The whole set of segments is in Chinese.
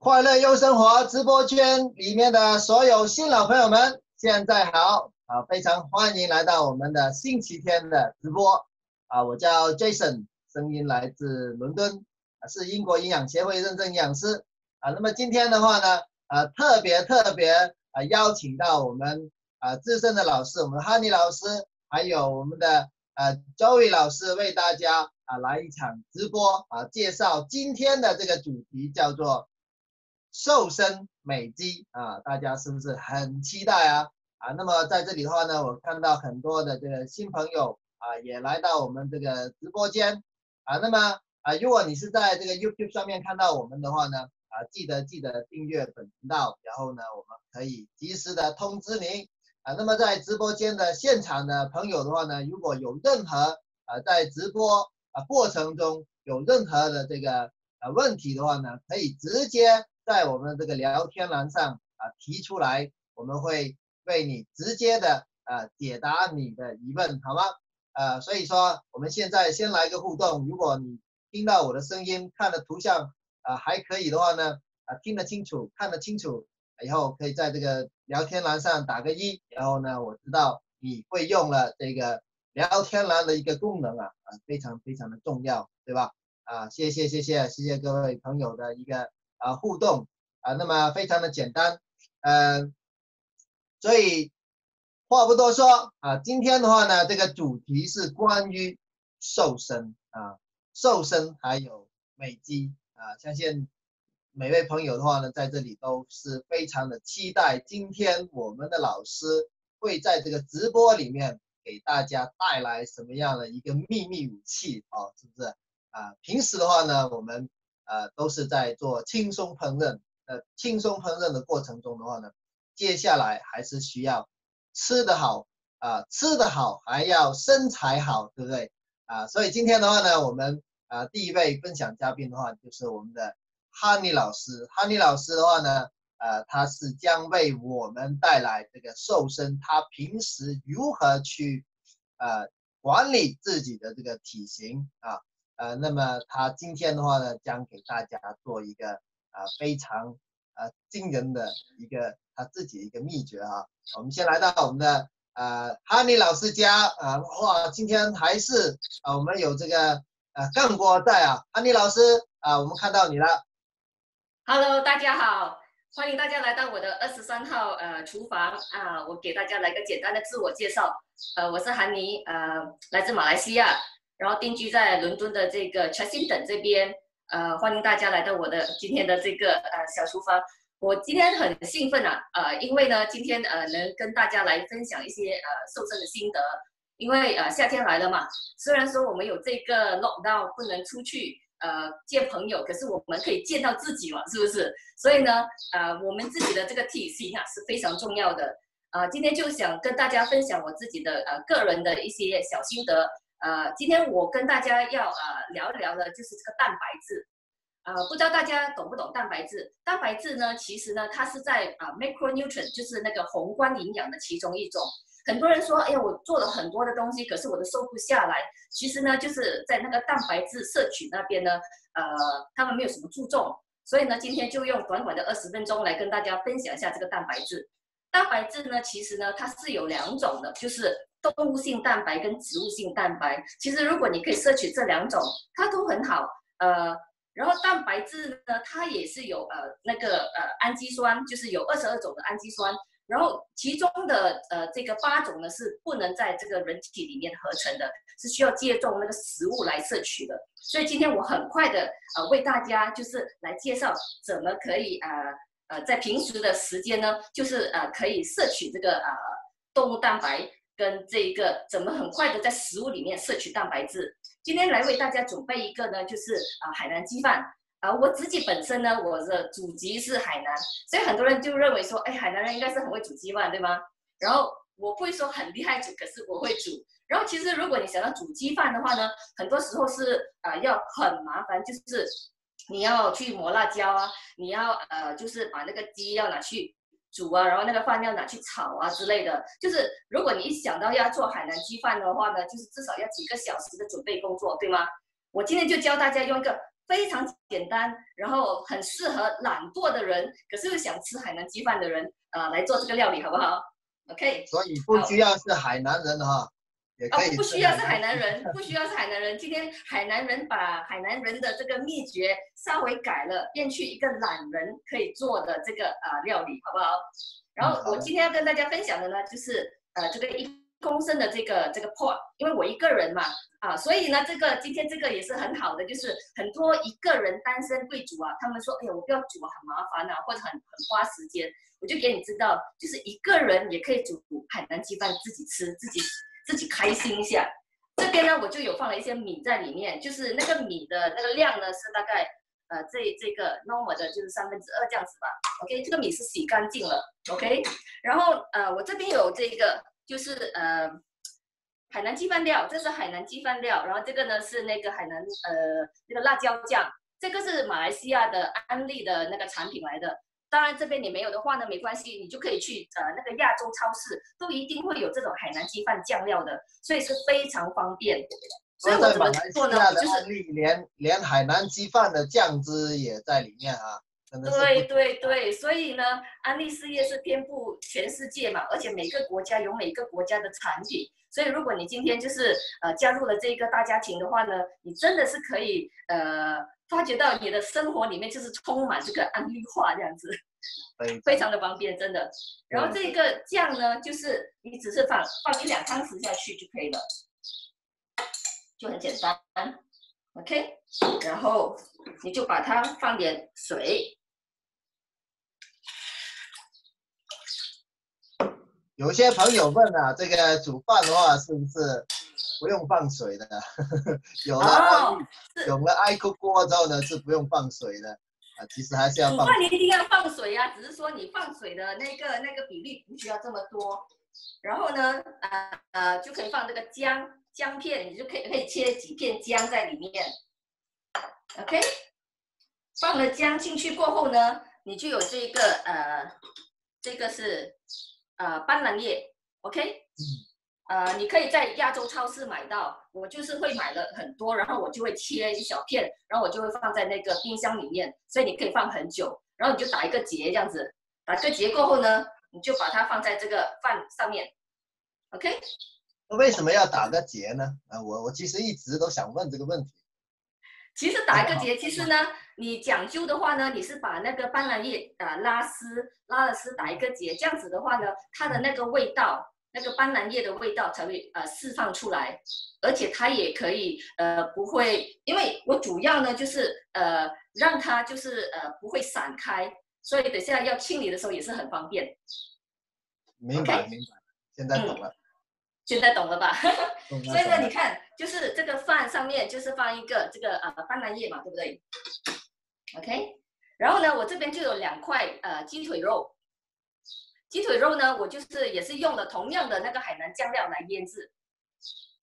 快乐优生活直播间里面的所有新老朋友们，现在好啊！非常欢迎来到我们的星期天的直播啊！我叫 Jason，声音来自伦敦，是英国营养协会认证营养师啊。那么今天的话呢，啊，特别特别啊，邀请到我们啊资深的老师，我们 Honey 老师，还有我们的呃 Joey 老师，为大家啊来一场直播啊，介绍今天的这个主题叫做。瘦身美肌啊，大家是不是很期待啊？啊，那么在这里的话呢，我看到很多的这个新朋友啊，也来到我们这个直播间啊。那么啊，如果你是在这个 YouTube 上面看到我们的话呢，啊，记得记得订阅本频道，然后呢，我们可以及时的通知您啊。那么在直播间的现场的朋友的话呢，如果有任何啊在直播啊过程中有任何的这个呃问题的话呢，可以直接。在我们这个聊天栏上啊提出来，我们会为你直接的啊解答你的疑问，好吗？呃，所以说我们现在先来个互动，如果你听到我的声音，看的图像啊还可以的话呢，啊听得清楚，看得清楚，以后可以在这个聊天栏上打个一，然后呢，我知道你会用了这个聊天栏的一个功能啊啊，非常非常的重要，对吧？啊，谢谢谢谢谢谢各位朋友的一个。啊，互动啊，那么非常的简单，嗯，所以话不多说啊，今天的话呢，这个主题是关于瘦身啊，瘦身还有美肌啊，相信每位朋友的话呢，在这里都是非常的期待，今天我们的老师会在这个直播里面给大家带来什么样的一个秘密武器啊，是不是啊？平时的话呢，我们。呃，都是在做轻松烹饪，呃，轻松烹饪的过程中的话呢，接下来还是需要吃得好啊，吃得好还要身材好，对不对啊？所以今天的话呢，我们啊第一位分享嘉宾的话就是我们的哈尼老师，哈尼老师的话呢，呃，他是将为我们带来这个瘦身，他平时如何去呃管理自己的这个体型啊？呃，那么他今天的话呢，将给大家做一个啊非常啊惊人的一个他自己一个秘诀啊。我们先来到我们的呃哈尼老师家啊，哇，今天还是啊我们有这个呃干锅在啊，哈尼老师啊，我们看到你了。Hello，大家好，欢迎大家来到我的二十三号呃厨房啊，我给大家来个简单的自我介绍，呃，我是韩妮，呃，来自马来西亚。然后定居在伦敦的这个 Chessington 这边，呃，欢迎大家来到我的今天的这个呃小厨房。我今天很兴奋啊，呃，因为呢，今天呃能跟大家来分享一些呃瘦身的心得。因为呃夏天来了嘛，虽然说我们有这个 lockdown 不能出去呃见朋友，可是我们可以见到自己嘛，是不是？所以呢，呃，我们自己的这个体型啊是非常重要的。啊，今天就想跟大家分享我自己的呃个人的一些小心得。呃，今天我跟大家要呃聊一聊的，就是这个蛋白质。呃，不知道大家懂不懂蛋白质？蛋白质呢，其实呢，它是在啊 macronutrient，就是那个宏观营养的其中一种。很多人说，哎呀，我做了很多的东西，可是我都瘦不下来。其实呢，就是在那个蛋白质摄取那边呢，呃，他们没有什么注重。所以呢，今天就用短短的二十分钟来跟大家分享一下这个蛋白质。蛋白质呢，其实呢，它是有两种的，就是。动物性蛋白跟植物性蛋白，其实如果你可以摄取这两种，它都很好。呃，然后蛋白质呢，它也是有呃那个呃氨基酸，就是有二十二种的氨基酸，然后其中的呃这个八种呢是不能在这个人体里面合成的，是需要借重那个食物来摄取的。所以今天我很快的呃为大家就是来介绍怎么可以呃呃在平时的时间呢，就是呃可以摄取这个呃动物蛋白。跟这一个怎么很快的在食物里面摄取蛋白质？今天来为大家准备一个呢，就是啊海南鸡饭啊。我自己本身呢，我的祖籍是海南，所以很多人就认为说，哎，海南人应该是很会煮鸡饭，对吗？然后我不会说很厉害煮，可是我会煮。然后其实如果你想要煮鸡饭的话呢，很多时候是啊要很麻烦，就是你要去磨辣椒啊，你要呃就是把那个鸡要拿去。煮啊，然后那个饭要拿去炒啊之类的，就是如果你一想到要做海南鸡饭的话呢，就是至少要几个小时的准备工作，对吗？我今天就教大家用一个非常简单，然后很适合懒惰的人，可是又想吃海南鸡饭的人，呃，来做这个料理好不好？OK。所以不需要是海南人哈，也可以。不需要是海南人，不需要是海南人。今天海南人把海南人的这个秘诀稍微改了，变去一个懒人可以做的这个啊料理，好不好？然后我今天要跟大家分享的呢，就是呃这个一。公升的这个这个 pot，因为我一个人嘛，啊，所以呢，这个今天这个也是很好的，就是很多一个人单身贵族啊，他们说，哎呀，我不要煮啊，很麻烦啊，或者很很花时间，我就给你知道，就是一个人也可以煮海南鸡饭，自己吃，自己自己开心一下。这边呢，我就有放了一些米在里面，就是那个米的那个量呢是大概，呃，这这个 normal 的就是三分之二这样子吧。OK，这个米是洗干净了。OK，然后呃，我这边有这个。就是呃，海南鸡饭料，这是海南鸡饭料，然后这个呢是那个海南呃那个辣椒酱，这个是马来西亚的安利的那个产品来的。当然这边你没有的话呢，没关系，你就可以去呃那个亚洲超市，都一定会有这种海南鸡饭酱料的，所以是非常方便。所以我怎么做呢？就是连连海南鸡饭的酱汁也在里面啊。对对对，所以呢，安利事业是遍布全世界嘛，而且每个国家有每个国家的产品，所以如果你今天就是呃加入了这个大家庭的话呢，你真的是可以呃发觉到你的生活里面就是充满这个安利化这样子，非常的方便，真的。然后这个酱呢，就是你只是放放一两汤匙下去就可以了，就很简单，OK，然后你就把它放点水。有些朋友问啊，这个煮饭的话是不是不用放水的？有了有了爱酷锅之后呢，是不用放水的啊。其实还是要放。煮饭你一定要放水啊，只是说你放水的那个那个比例不需要这么多。然后呢，呃呃，就可以放这个姜姜片，你就可以可以切几片姜在里面。OK，放了姜进去过后呢，你就有这个呃，这个是。呃，斑斓叶，OK，呃，你可以在亚洲超市买到，我就是会买了很多，然后我就会切一小片，然后我就会放在那个冰箱里面，所以你可以放很久，然后你就打一个结这样子，打个结过后呢，你就把它放在这个饭上面，OK。为什么要打个结呢？啊，我我其实一直都想问这个问题。其实打一个结，其实呢。你讲究的话呢，你是把那个斑斓叶啊拉丝，拉了丝打一个结，这样子的话呢，它的那个味道，那个斑斓叶的味道才会呃释放出来，而且它也可以呃不会，因为我主要呢就是呃让它就是呃不会散开，所以等下要清理的时候也是很方便。明白明白，现在懂了。现在懂了吧？所以呢，你看，就是这个饭上面就是放一个这个呃斑斓叶嘛，对不对？OK，然后呢，我这边就有两块呃鸡腿肉，鸡腿肉呢，我就是也是用了同样的那个海南酱料来腌制。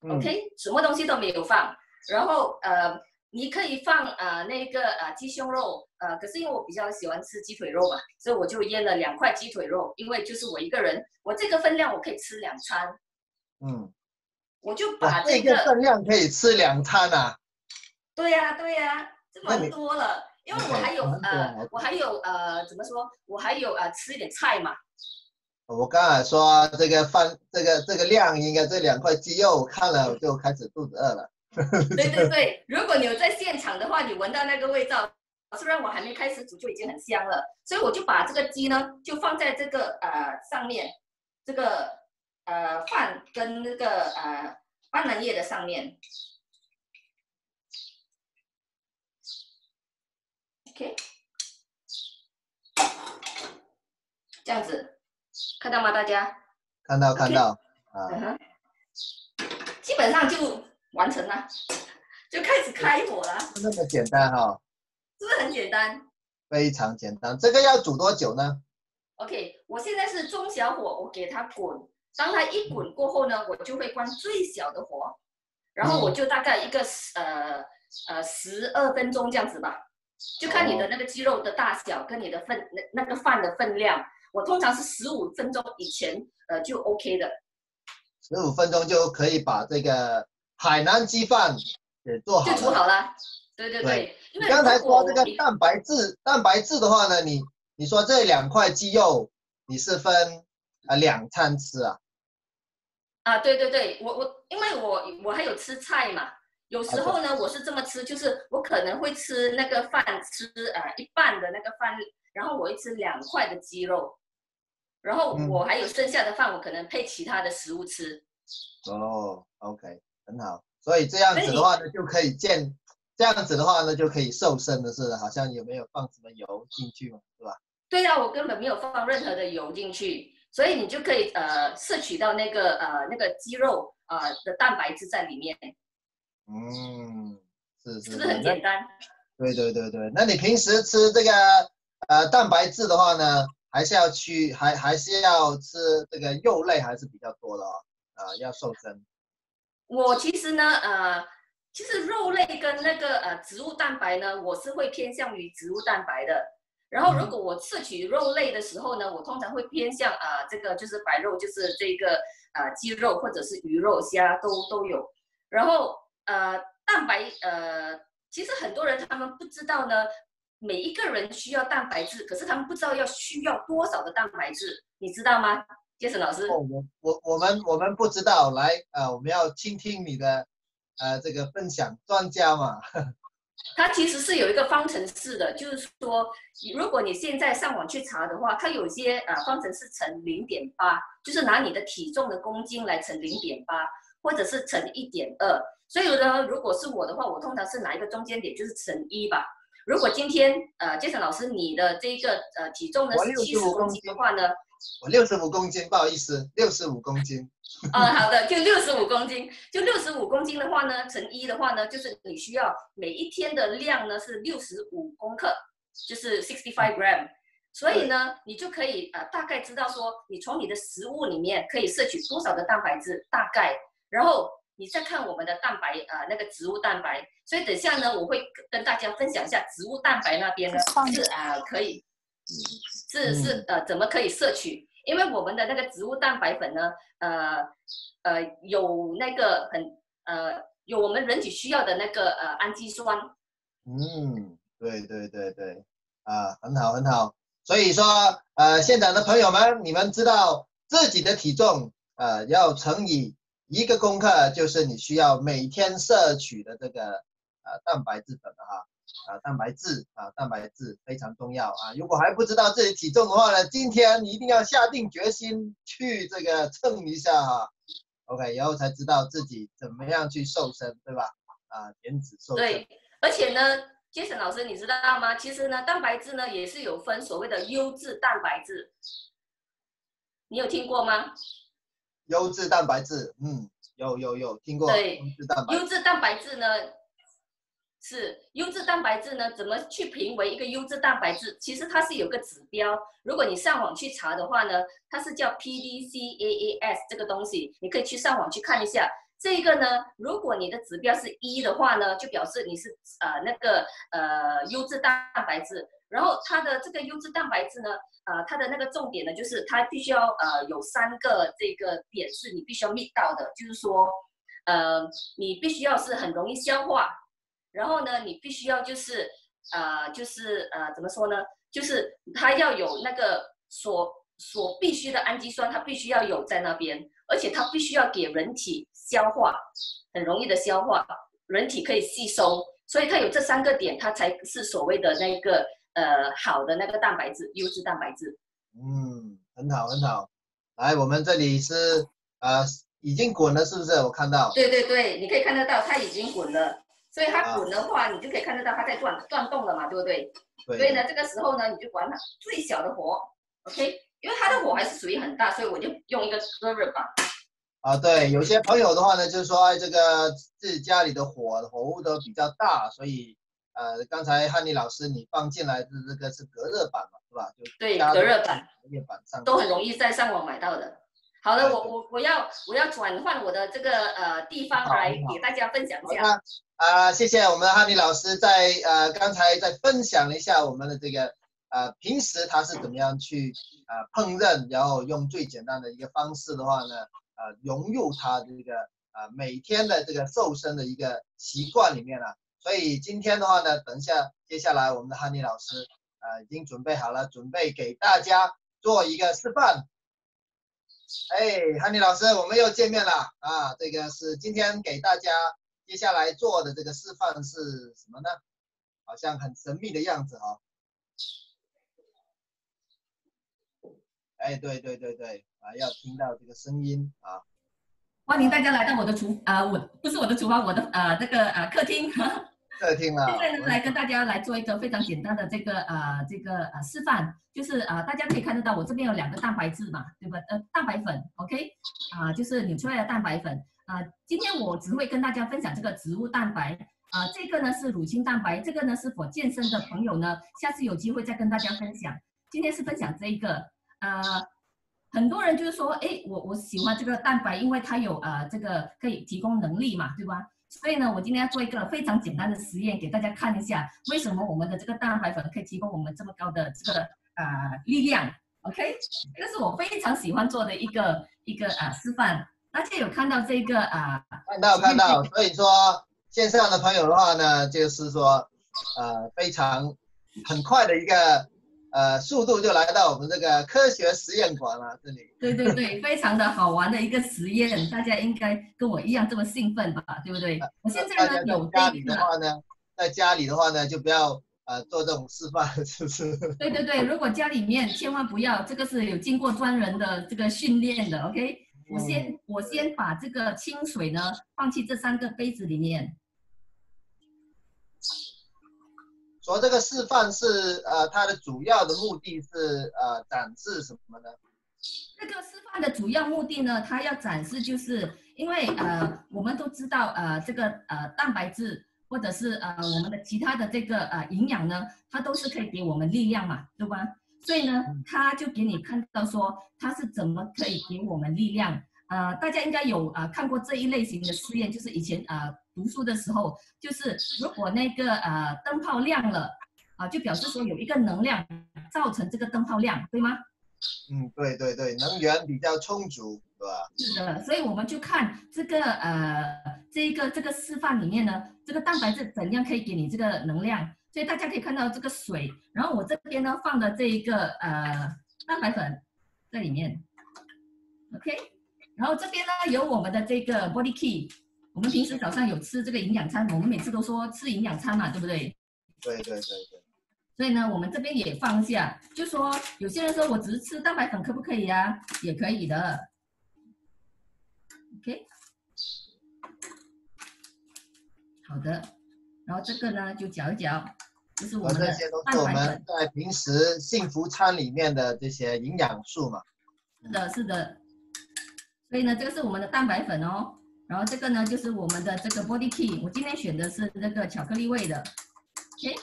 OK，什么东西都没有放，然后呃，你可以放呃那个呃鸡胸肉，呃，可是因为我比较喜欢吃鸡腿肉嘛，所以我就腌了两块鸡腿肉，因为就是我一个人，我这个分量我可以吃两餐。嗯，我就把这个分量可以吃两餐啊。对呀对呀，这么多了。因为我还有呃，我还有呃，怎么说？我还有呃，吃一点菜嘛。我刚才说这个饭，这个这个量，应该这两块鸡肉看了我就开始肚子饿了。对对对，如果你有在现场的话，你闻到那个味道，虽然我还没开始煮就已经很香了。所以我就把这个鸡呢，就放在这个呃上面，这个呃饭跟那个呃斑斓叶的上面。OK，这样子看到吗？大家看到看到啊，基本上就完成了，就开始开火了。那么简单哈？是不是很简单？非常简单。这个要煮多久呢？OK，我现在是中小火，我给它滚。当它一滚过后呢，我就会关最小的火，然后我就大概一个呃呃十二分钟这样子吧。就看你的那个鸡肉的大小跟你的分那那个饭的分量，我通常是十五分钟以前呃就 OK 的，十五分钟就可以把这个海南鸡饭给做好，就煮好了，对对对，因为刚才说这个蛋白质，蛋白质的话呢，你你说这两块鸡肉你是分啊两餐吃啊？啊，对对对，我我因为我我还有吃菜嘛，有时候呢我是这么吃，就是我可能会吃那个饭吃呃一半的那个饭，然后我会吃两块的鸡肉，然后我还有剩下的饭，我可能配其他的食物吃。哦，OK，很好，所以这样子的话呢就可以健。这样子的话呢，就可以瘦身的是，好像有没有放什么油进去嘛，是吧？对呀，我根本没有放任何的油进去，所以你就可以呃摄取到那个呃那个肌肉呃的蛋白质在里面。嗯，是是，是不是很简单？对对对对，那你平时吃这个呃蛋白质的话呢，还是要去还还是要吃这个肉类还是比较多的哦，啊，要瘦身。我其实呢，呃。其实肉类跟那个呃植物蛋白呢，我是会偏向于植物蛋白的。然后如果我摄取肉类的时候呢，我通常会偏向啊这个就是白肉，就是这个呃鸡肉或者是鱼肉、虾都都有。然后呃蛋白呃，其实很多人他们不知道呢，每一个人需要蛋白质，可是他们不知道要需要多少的蛋白质，你知道吗？杰森老师？哦，我我我们我们不知道，来呃，我们要倾听你的。呃，这个分享专家嘛，它其实是有一个方程式的，就是说，如果你现在上网去查的话，它有些呃方程式乘零点八，就是拿你的体重的公斤来乘零点八，或者是乘一点二。所以呢，如果是我的话，我通常是拿一个中间点，就是乘一吧。如果今天呃，杰森老师你的这个呃体重呢是七十公斤的话呢？我六十五公斤，不好意思，六十五公斤。啊，好的，就六十五公斤，就六十五公斤的话呢，乘一的话呢，就是你需要每一天的量呢是六十五公克，就是 sixty five gram。所以呢，你就可以呃大概知道说，你从你的食物里面可以摄取多少的蛋白质，大概，然后你再看我们的蛋白呃那个植物蛋白。所以等下呢，我会跟大家分享一下植物蛋白那边呢是啊可以。是是呃，怎么可以摄取？因为我们的那个植物蛋白粉呢，呃呃，有那个很呃，有我们人体需要的那个呃氨基酸。嗯，对对对对，啊，很好很好。所以说呃，现场的朋友们，你们知道自己的体重呃要乘以一个功课，就是你需要每天摄取的这个呃蛋白质粉的哈。啊，蛋白质啊，蛋白质非常重要啊！如果还不知道自己体重的话呢，今天你一定要下定决心去这个称一下哈。OK，然后才知道自己怎么样去瘦身，对吧？啊，减脂瘦身。对，而且呢，杰森老师，你知道吗？其实呢，蛋白质呢也是有分所谓的优质蛋白质，你有听过吗？优质蛋白质，嗯，有有有听过。对，优质蛋白。优质蛋白质呢？是优质蛋白质呢？怎么去评为一个优质蛋白质？其实它是有个指标，如果你上网去查的话呢，它是叫 PDCAAS 这个东西，你可以去上网去看一下。这个呢，如果你的指标是一的话呢，就表示你是呃那个呃优质蛋白质。然后它的这个优质蛋白质呢，呃它的那个重点呢，就是它必须要呃有三个这个点是你必须要 meet 到的，就是说呃你必须要是很容易消化。然后呢，你必须要就是，呃，就是呃，怎么说呢？就是它要有那个所所必须的氨基酸，它必须要有在那边，而且它必须要给人体消化，很容易的消化，人体可以吸收。所以它有这三个点，它才是所谓的那个呃好的那个蛋白质，优质蛋白质。嗯，很好很好。来，我们这里是呃已经滚了，是不是？我看到。对对对，你可以看得到，它已经滚了。所以它滚的话，你就可以看得到它在转转动了嘛，对不对？对。所以呢，这个时候呢，你就管它最小的火，OK？因为它的火还是属于很大，所以我就用一个隔热板。啊，对，有些朋友的话呢，就是说，哎，这个自己家里的火火物都比较大，所以呃，刚才汉尼老师你放进来的这个是隔热板嘛，是吧？就对，隔热板，隔热板上都很容易在上网买到的。好的，我我我要我要转换我的这个呃地方来给大家分享一下。啊，谢谢我们的哈尼老师在呃刚才在分享了一下我们的这个呃平时他是怎么样去呃烹饪，然后用最简单的一个方式的话呢，呃融入他这个呃每天的这个瘦身的一个习惯里面了。所以今天的话呢，等一下接下来我们的哈尼老师呃已经准备好了，准备给大家做一个示范。哎，汉尼老师，我们又见面了啊！这个是今天给大家接下来做的这个示范是什么呢？好像很神秘的样子啊。哎，对对对对，啊，要听到这个声音啊。欢迎大家来到我的厨啊，我不是我的厨房，我的呃这个呃客厅。客厅啊。现在呢，来跟大家来做一个非常简单的这个呃这个呃示范，就是呃大家可以看得到，我这边有两个蛋白质嘛，对吧？呃，蛋白粉，OK，啊，就是扭出来的蛋白粉。啊，今天我只会跟大家分享这个植物蛋白，啊，这个呢是乳清蛋白，这个呢是否健身的朋友呢，下次有机会再跟大家分享。今天是分享这一个，呃。很多人就是说，哎，我我喜欢这个蛋白，因为它有呃这个可以提供能力嘛，对吧？所以呢，我今天要做一个非常简单的实验，给大家看一下，为什么我们的这个蛋白粉可以提供我们这么高的这个呃力量？OK，这是我非常喜欢做的一个一个啊示范。大家有看到这个啊？看到看到。所以说线上的朋友的话呢，就是说呃非常很快的一个。呃，速度就来到我们这个科学实验馆了，这里。对对对，非常的好玩的一个实验，大家应该跟我一样这么兴奋吧，对不对？我现在呢有家里的话呢，在家里的话呢，就不要呃做这种示范，是不是？对对对，如果家里面千万不要，这个是有经过专人的这个训练的，OK？我先我先把这个清水呢放进这三个杯子里面。说这个示范是呃，它的主要的目的是呃，展示什么呢？这个示范的主要目的呢，它要展示就是因为呃，我们都知道呃，这个呃蛋白质或者是呃我们的其他的这个呃营养呢，它都是可以给我们力量嘛，对吧？所以呢，它就给你看到说它是怎么可以给我们力量。呃，大家应该有呃看过这一类型的试验，就是以前呃读书的时候，就是如果那个呃灯泡亮了，啊就表示说有一个能量造成这个灯泡亮，对吗？嗯，对对对，能源比较充足，对吧？是的，所以我们就看这个呃这一个这个示范里面呢，这个蛋白质怎样可以给你这个能量？所以大家可以看到这个水，然后我这边呢放的这一个呃蛋白粉在里面，OK。然后这边呢有我们的这个 body key，我们平时早上有吃这个营养餐，我们每次都说吃营养餐嘛，对不对？对对对对。所以呢，我们这边也放下，就说有些人说我只是吃蛋白粉可不可以呀？也可以的。OK。好的，然后这个呢就搅一搅，就是我们的这些都是我们在平时幸福餐里面的这些营养素嘛。是的，是的。所以呢，这个是我们的蛋白粉哦，然后这个呢就是我们的这个 body key，我今天选的是那个巧克力味的，OK。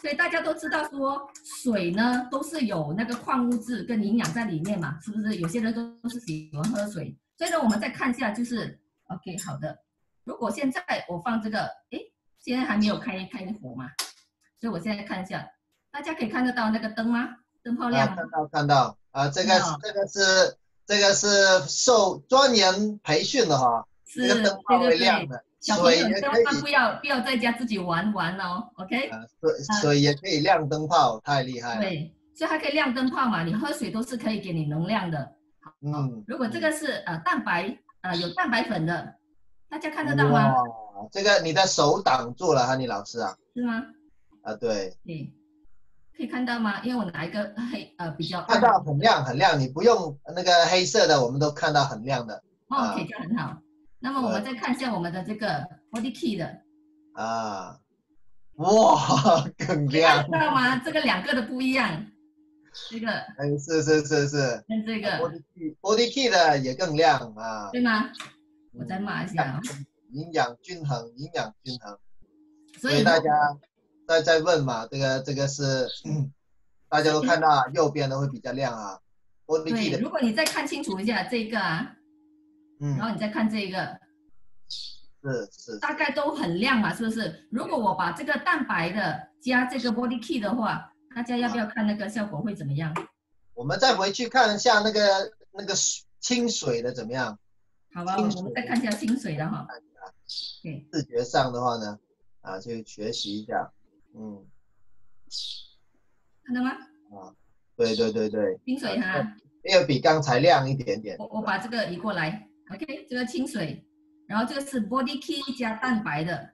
所以大家都知道说水呢都是有那个矿物质跟营养在里面嘛，是不是？有些人都是喜欢喝水，所以呢我们再看一下，就是 OK 好的。如果现在我放这个，哎，现在还没有开开火嘛，所以我现在看一下，大家可以看得到那个灯吗？灯泡亮吗？看到看到啊，这个这个是。这个是受专人培训的哈，是灯泡会亮的，小朋友千万。不要不要在家自己玩玩哦，OK？水水也可以亮灯泡，太厉害了。对，所以它可以亮灯泡嘛，你喝水都是可以给你能量的。嗯，如果这个是呃蛋白呃有蛋白粉的，大家看得到吗？这个你的手挡住了哈，你老师啊？是吗？啊，对。嗯。可以看到吗？因为我拿一个黑呃比较看到很亮很亮，你不用那个黑色的，我们都看到很亮的。哦可以这样很好。那么我们再看一下我们的这个 body key 的。啊，哇，更亮。看到吗？这个两个的不一样。这个。嗯，是是是是。跟这个 body key body key 的也更亮啊。对吗？我再码一下。营养均衡，营养均衡。所以大家。在在问嘛，这个这个是，大家都看到右边的会比较亮啊。对，如果你再看清楚一下这个啊，嗯，然后你再看这个，是是，大概都很亮嘛，是不是？如果我把这个蛋白的加这个 body key 的话，大家要不要看那个效果会怎么样？我们再回去看一下那个那个清水的怎么样？好吧，我们再看一下清水的哈。对，视觉上的话呢？啊，去学习一下，嗯，看到吗？啊，对对对对，清水哈，没有比刚才亮一点点。我我把这个移过来，OK，这个清水，然后这个是 Body Key 加蛋白的，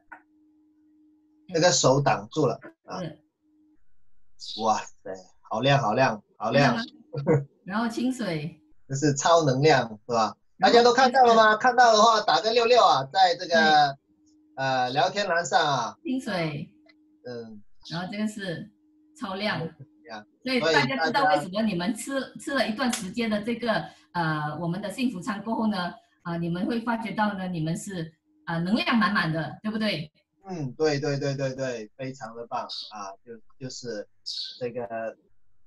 那个手挡住了啊，哇塞，好亮好亮好亮，然后清水，这是超能量是吧？大家都看到了吗？看到的话打个六六啊，在这个呃聊天栏上啊。清水，嗯，然后这个是超亮，所以大家知道为什么你们吃吃了一段时间的这个呃我们的幸福餐过后呢，啊你们会发觉到呢你们是啊能量满满的，对不对？嗯，对对对对对，非常的棒啊，就就是这个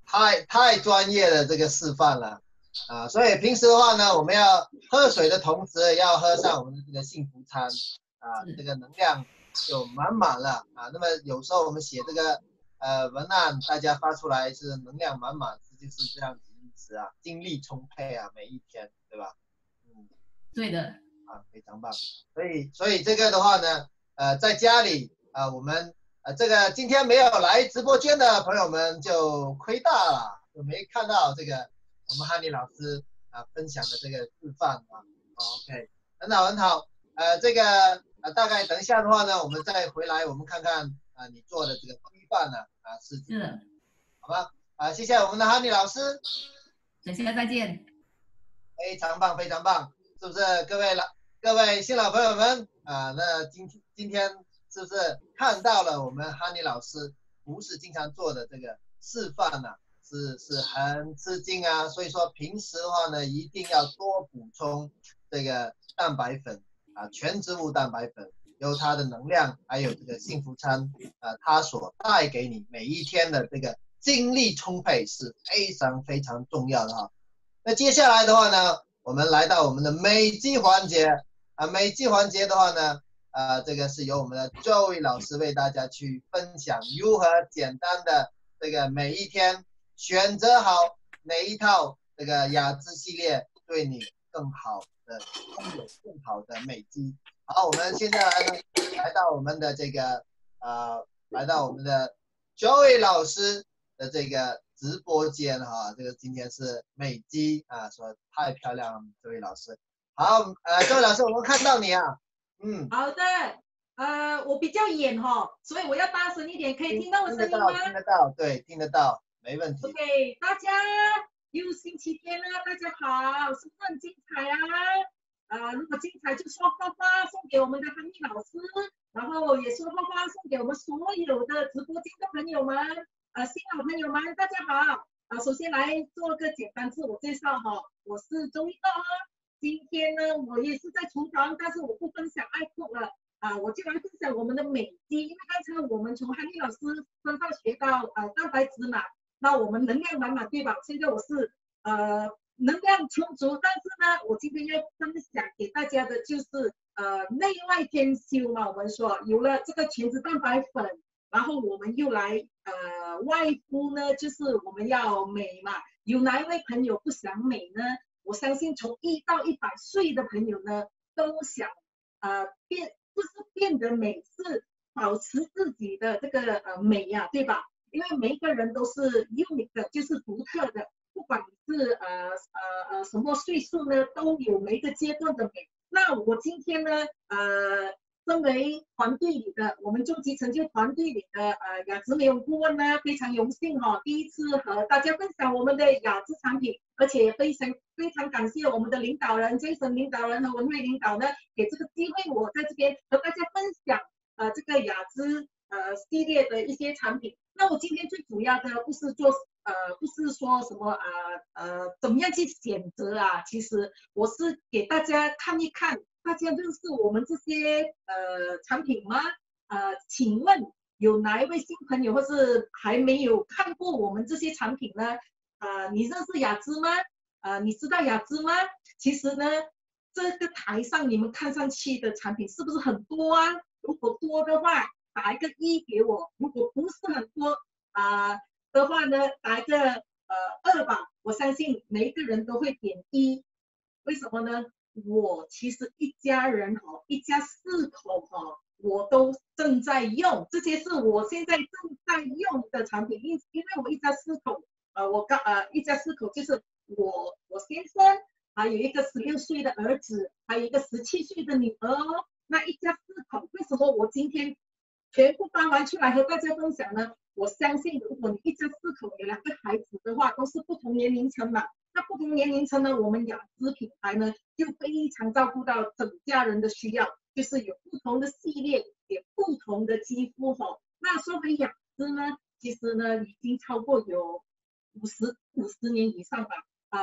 太太专业的这个示范了。啊，所以平时的话呢，我们要喝水的同时，要喝上我们的这个幸福餐啊，这个能量就满满了啊。那么有时候我们写这个呃文案，大家发出来是能量满满，这就是这样子啊，精力充沛啊，每一天，对吧？嗯，对的啊，非常棒。所以所以这个的话呢，呃，在家里啊，我们呃这个今天没有来直播间的朋友们就亏大了，就没看到这个。我们哈尼老师啊分享的这个示范啊，OK，很好很好，呃，这个呃大概等一下的话呢，我们再回来，我们看看啊你做的这个规范呢啊是是，好吧？啊，谢谢我们的哈尼老师，等下再见，非常棒非常棒，是不是各位老各位新老朋友们啊？那今天今天是不是看到了我们哈尼老师不是经常做的这个示范呢？是是很吃惊啊，所以说平时的话呢，一定要多补充这个蛋白粉啊，全植物蛋白粉，有它的能量，还有这个幸福餐啊，它所带给你每一天的这个精力充沛是非常非常重要的哈。那接下来的话呢，我们来到我们的美肌环节啊，美肌环节的话呢，啊，这个是由我们的 Joy 老师为大家去分享如何简单的这个每一天。选择好哪一套这个雅姿系列对你更好的拥，有更好的美肌。好，我们现在来来到我们的这个呃，来到我们的 Joy 老师的这个直播间哈。这个今天是美姬啊，说太漂亮了，Joey 老师。好，呃，Joey 老师，我们看到你啊，嗯，好的，呃，我比较远哈，所以我要大声一点，可以听到我声音吗？听得到，对，听得到。没问题。OK，大家又星期天了，大家好，是不是很精彩啊？呃，如果精彩就说花花送给我们的韩丽老师，然后也说花花送给我们所有的直播间的朋友们，呃，新老朋友们，大家好。啊，首先来做个简单自我介绍哈，我是周一乐啊。今天呢，我也是在厨房，但是我不分享爱酷了。啊，我就来分享我们的美肌，因为刚才我们从韩丽老师身上学到呃蛋白质嘛。那我们能量满满，对吧？现在我是呃能量充足，但是呢，我今天要分享给大家的就是呃内外兼修嘛。我们说有了这个全脂蛋白粉，然后我们又来呃外敷呢，就是我们要美嘛。有哪一位朋友不想美呢？我相信从一到一百岁的朋友呢，都想呃变，不是变得美，是保持自己的这个呃美呀，对吧？因为每一个人都是有美的，就是独特的，不管是呃呃呃什么岁数呢，都有每个阶段的美。那我今天呢，呃，身为团队里的我们终极成就团队里的呃雅姿美容顾问呢，非常荣幸哈，第一次和大家分享我们的雅姿产品，而且非常非常感谢我们的领导人 Jason 领导人和文慧领导呢，给这个机会我在这边和大家分享呃这个雅姿呃系列的一些产品。那我今天最主要的不是做呃，不是说什么啊呃，怎么样去选择啊？其实我是给大家看一看，大家认识我们这些呃产品吗？呃，请问有哪一位新朋友或是还没有看过我们这些产品呢？啊，你认识雅姿吗？啊，你知道雅姿吗？其实呢，这个台上你们看上去的产品是不是很多啊？如果多的话。打一个一给我，如果不是很多啊的话呢，打一个呃二吧。我相信每一个人都会点一，为什么呢？我其实一家人哈，一家四口哈，我都正在用，这些是我现在正在用的产品。因因为我一家四口，呃，我刚呃一家四口就是我我先生，还有一个十六岁的儿子，还有一个十七岁的女儿。那一家四口，为什么我今天全部搬完出来和大家分享呢？我相信，如果你一家四口有两个孩子的话，都是不同年龄层嘛。那不同年龄层呢，我们雅姿品牌呢就非常照顾到整家人的需要，就是有不同的系列，有不同的肌肤哈。那说回雅姿呢，其实呢已经超过有五十五十年以上吧。呃，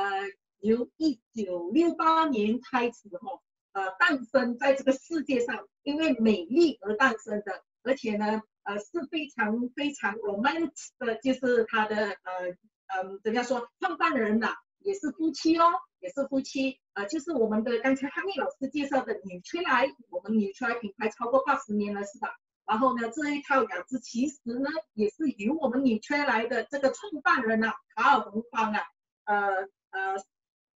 由一九六八年开始哈，呃诞生在这个世界上，因为美丽而诞生的，而且呢。呃，是非常非常 romantic 的，就是他的呃嗯，怎么样说，创办人呐，也是夫妻哦，也是夫妻。呃，就是我们的刚才汉丽老师介绍的纽崔莱，我们纽崔莱品牌超过八十年了，是吧？然后呢，这一套雅姿其实呢，也是由我们纽崔莱的这个创办人呐，卡尔洪芳啊，呃呃，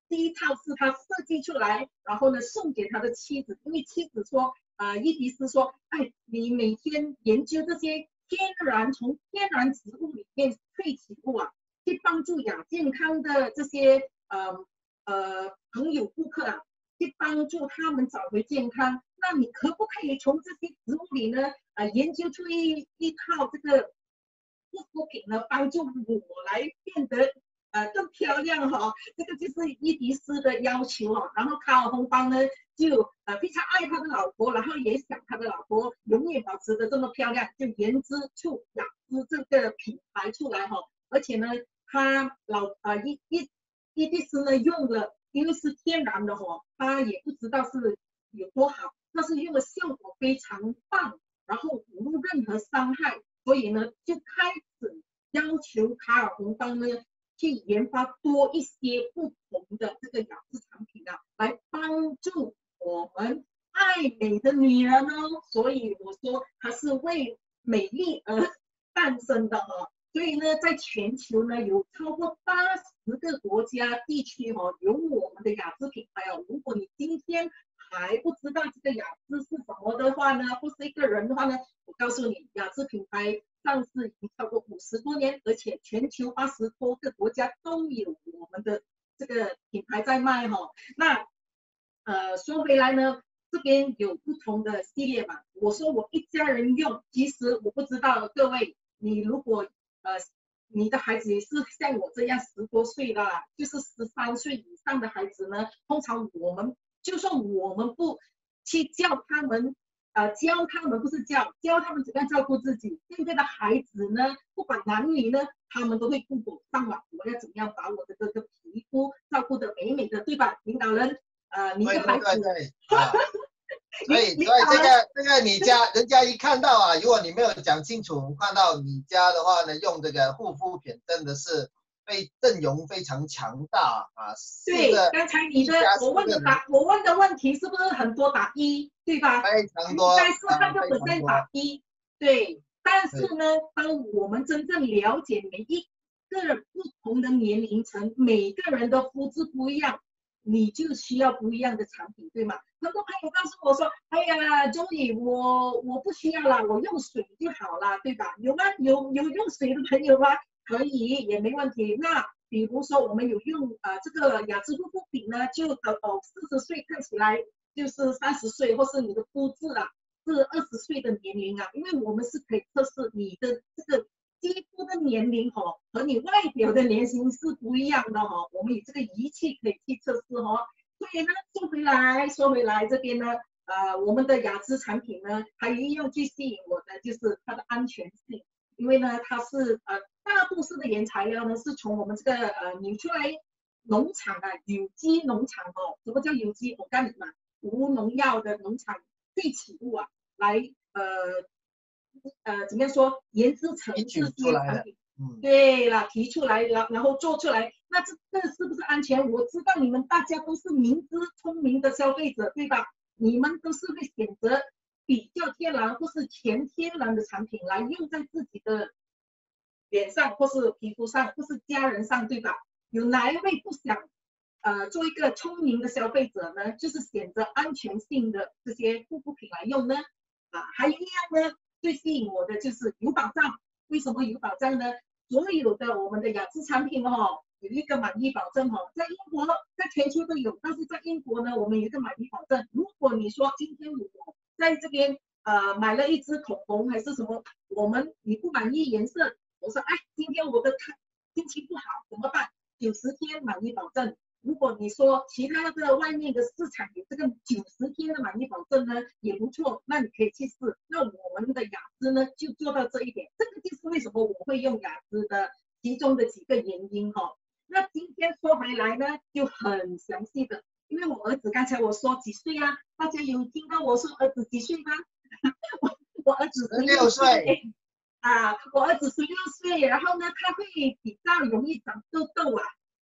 第一套是他设计出来，然后呢送给他的妻子，因为妻子说。呃，伊迪丝说：“哎，你每天研究这些天然从天然植物里面萃取物啊，去帮助亚健康的这些呃呃朋友顾客啊，去帮助他们找回健康。那你可不可以从这些植物里呢，呃，研究出一一套这个护肤品呢，帮助我来变得？”呃，更漂亮哈，这个就是伊迪丝的要求哦。然后卡尔洪邦呢，就呃非常爱他的老婆，然后也想他的老婆永远保持的这么漂亮，就研制出雅姿这个品牌出来哈。而且呢，他老啊伊伊伊迪丝呢用了，因为是天然的哈，他也不知道是有多好，但是用的效果非常棒，然后无任何伤害，所以呢就开始要求卡尔洪邦呢。去研发多一些不同的这个雅姿产品啊，来帮助我们爱美的女人哦。所以我说它是为美丽而 诞生的哈。所以呢，在全球呢有超过八十个国家地区哈有我们的雅姿品牌哦。如果你今天还不知道这个雅姿是什么的话呢，不是一个人的话呢，我告诉你，雅姿品牌。上市已经超过五十多年，而且全球八十多个国家都有我们的这个品牌在卖哈。那呃说回来呢，这边有不同的系列嘛。我说我一家人用，其实我不知道各位，你如果呃你的孩子也是像我这样十多岁的，就是十三岁以上的孩子呢，通常我们就算我们不去叫他们。呃，教他们不是教，教他们怎样照顾自己。现在的孩子呢，不管男女呢，他们都会顾不上网，我要怎么样把我的这个皮肤照顾的美美的，对吧？领导人，呃，你的孩子，所以，所以这个这个你家人家一看到啊，如果你没有讲清楚，看到你家的话呢，用这个护肤品真的是。非阵容非常强大啊！对，刚才你的我问的答我问的问题是不是很多打一，对吧？非常多，但是他根本身打一，对。但是呢，当我们真正了解每一个不同的年龄层，每个人的肤质不一样，你就需要不一样的产品，对吗？很多朋友告诉我说：“哎呀，周宇，我我不需要了，我用水就好了，对吧？”有吗？有有用水的朋友吗？可以，也没问题。那比如说，我们有用呃这个雅姿护肤品呢，就等哦四十岁看起来就是三十岁，或是你的肤质啊是二十岁的年龄啊，因为我们是可以测试你的这个肌肤的年龄哈，和你外表的年龄是不一样的哈。我们有这个仪器可以去测试哈。所以呢，说回来，说回来这边呢，呃，我们的雅姿产品呢，还有一样最吸引我的就是它的安全性，因为呢，它是呃。大部分的原材料呢，是从我们这个呃纽崔莱农场啊，有机农场哦。什么叫有机？我告诉你嘛，无农药的农场萃取物啊，来呃呃怎么样说研制成这些产品。嗯，对了，提出来了，然后做出来，那这这是不是安全？我知道你们大家都是明知聪明的消费者，对吧？你们都是会选择比较天然或是全天然的产品来用在自己的。脸上或是皮肤上或是家人上，对吧？有哪一位不想呃做一个聪明的消费者呢？就是选择安全性的这些护肤品来用呢？啊，还有一样呢，最吸引我的就是有保障。为什么有保障呢？所有的我们的雅姿产品哦，有一个满意保证哦，在英国、在全球都有，但是在英国呢，我们有一个满意保证。如果你说今天我在这边呃买了一支口红还是什么，我们你不满意颜色，我说哎，今天我的心情不好怎么办？九十天满意保证。如果你说其他的外面的市场有这个九十天的满意保证呢，也不错，那你可以去试。那我们的雅姿呢，就做到这一点，这个就是为什么我会用雅姿的其中的几个原因哈。那今天说回来呢，就很详细的，因为我儿子刚才我说几岁啊？大家有听到我说儿子几岁吗？我 我儿子十六岁啊，我儿子十六岁，然后呢，他会比较容易长痘痘啊。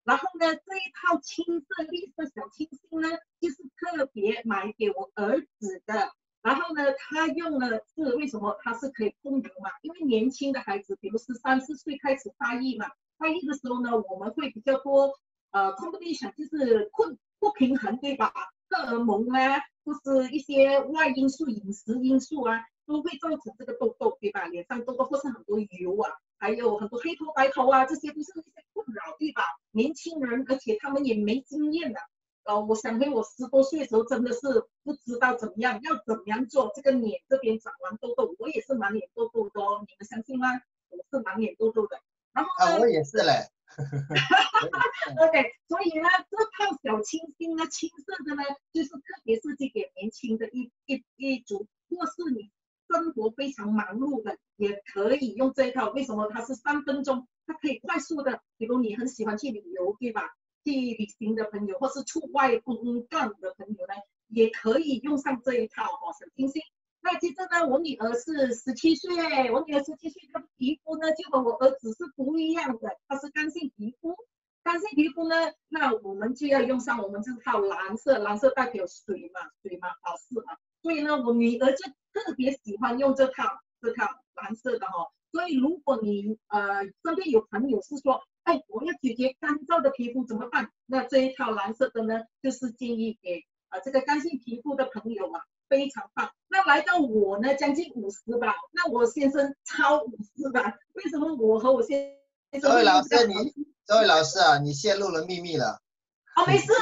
然后呢，这一套青色绿色小清新呢，就是特别买给我儿子的。然后呢，他用了是为什么？他是可以控油嘛？因为年轻的孩子，比如十三四岁开始发育嘛，发育的时候呢，我们会比较多呃内分泌上就是困不平衡，对吧？荷尔蒙啊，或是一些外因素、饮食因素啊，都会造成这个痘痘，对吧？脸上痘痘或是很多油啊。还有很多黑头白头啊，这些都是一些困扰，对吧？年轻人，而且他们也没经验的。呃，我想回我十多岁的时候，真的是不知道怎么样，要怎么样做这个脸这边长完痘痘，我也是满脸痘痘的哦，你们相信吗？我是满脸痘痘的。然后啊，我也是嘞。OK，所以呢，这套小清新呢，青色的呢，就是特别设计给年轻的一一一组，或是你。生活非常忙碌的，也可以用这一套。为什么它是三分钟？它可以快速的，比如你很喜欢去旅游，对吧？去旅行的朋友，或是出外公干的朋友呢，也可以用上这一套哦，小清新。那接着呢，我女儿是十七岁，我女儿十七岁，她皮肤呢就和我儿子是不一样的，她是干性皮肤。干性皮肤呢，那我们就要用上我们这套蓝色，蓝色代表水嘛，水嘛，保湿嘛。所以呢，我女儿就。特别喜欢用这套这套蓝色的哈，所以如果你呃身边有朋友是说，哎，我要解决干燥的皮肤怎么办？那这一套蓝色的呢，就是建议给啊这个干性皮肤的朋友啊，非常棒。那来到我呢，将近五十吧，那我先生超五十吧？为什么我和我先生？这位老师，你这位老师啊，你泄露了秘密了。哦，没事，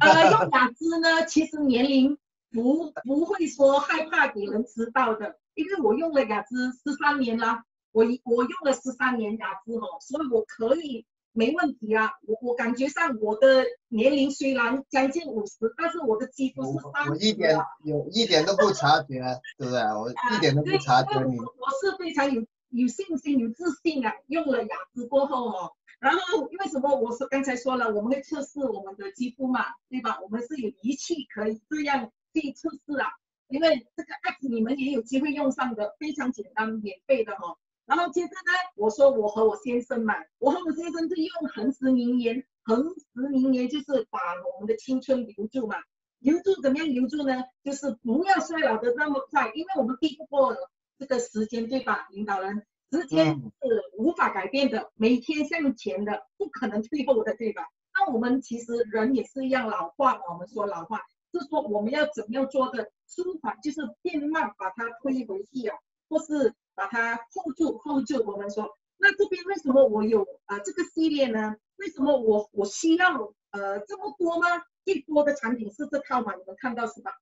呃，用雅姿呢，其实年龄。不不会说害怕给人知道的，因为我用了雅姿十三年啦，我我用了十三年雅姿哦，所以我可以没问题啊。我我感觉上我的年龄虽然将近五十，但是我的肌肤是我一点有一点都不察觉，对不对？我一点都不察觉你。我是非常有有信心、有自信啊。用了雅姿过后哦，然后为什么我是刚才说了，我们会测试我们的肌肤嘛，对吧？我们是有仪器可以这样。可以测试啊，因为这个 app 你们也有机会用上的，非常简单，免费的哈。然后接着呢，我说我和我先生嘛，我和我先生就用恒时名言，恒时名言就是把我们的青春留住嘛，留住怎么样留住呢？就是不要衰老的那么快，因为我们避不过这个时间，对吧？领导人，时间是无法改变的，每天向前的，不可能退后的，对吧？那我们其实人也是一样老化，我们说老化。是说我们要怎么样做的舒缓，就是变慢把它推回去啊，或是把它 hold 住 hold 住。我们说，那这边为什么我有啊这个系列呢？为什么我我需要呃这么多吗？最多的产品是这套嘛？你们看到是吧？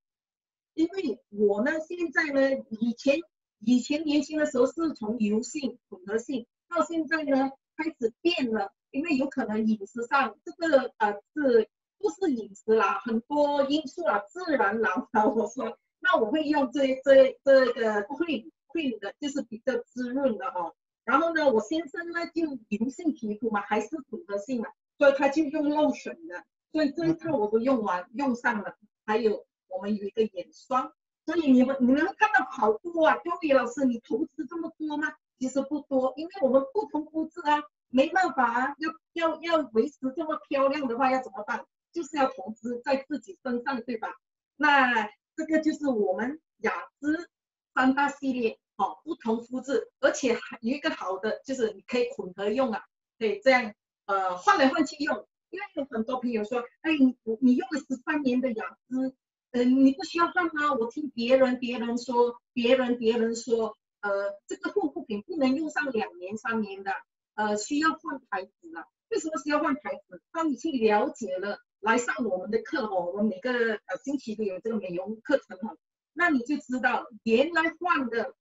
因为我呢现在呢，以前以前年轻的时候是从油性混合性，到现在呢开始变了，因为有可能饮食上这个呃是。不是饮食啦，很多因素啦，自然老了。我说，那我会用这这这个 cream cream 的，就是比较滋润的哈。然后呢，我先生呢就油性皮肤嘛，还是混合性嘛，所以他就用 lotion 的。所以这一套我都用完用上了。还有我们有一个眼霜，所以你们你们看到好多啊，周宇老师，你投资这么多吗？其实不多，因为我们不同肤质啊，没办法啊，要要要维持这么漂亮的话，要怎么办？就是要投资在自己身上，对吧？那这个就是我们雅姿三大系列，哦，不同肤质，而且还有一个好的就是你可以混合用啊，可以这样呃换来换去用。因为有很多朋友说，哎，你你用了十三年的雅姿，嗯，你不需要换吗？我听别人别人说，别人别人说，呃，这个护肤品不能用上两年三年的，呃，需要换牌子了。为什么需要换牌子？当你去了解了，来上我们的课哦，我们每个呃星期都有这个美容课程哦，那你就知道原来换的，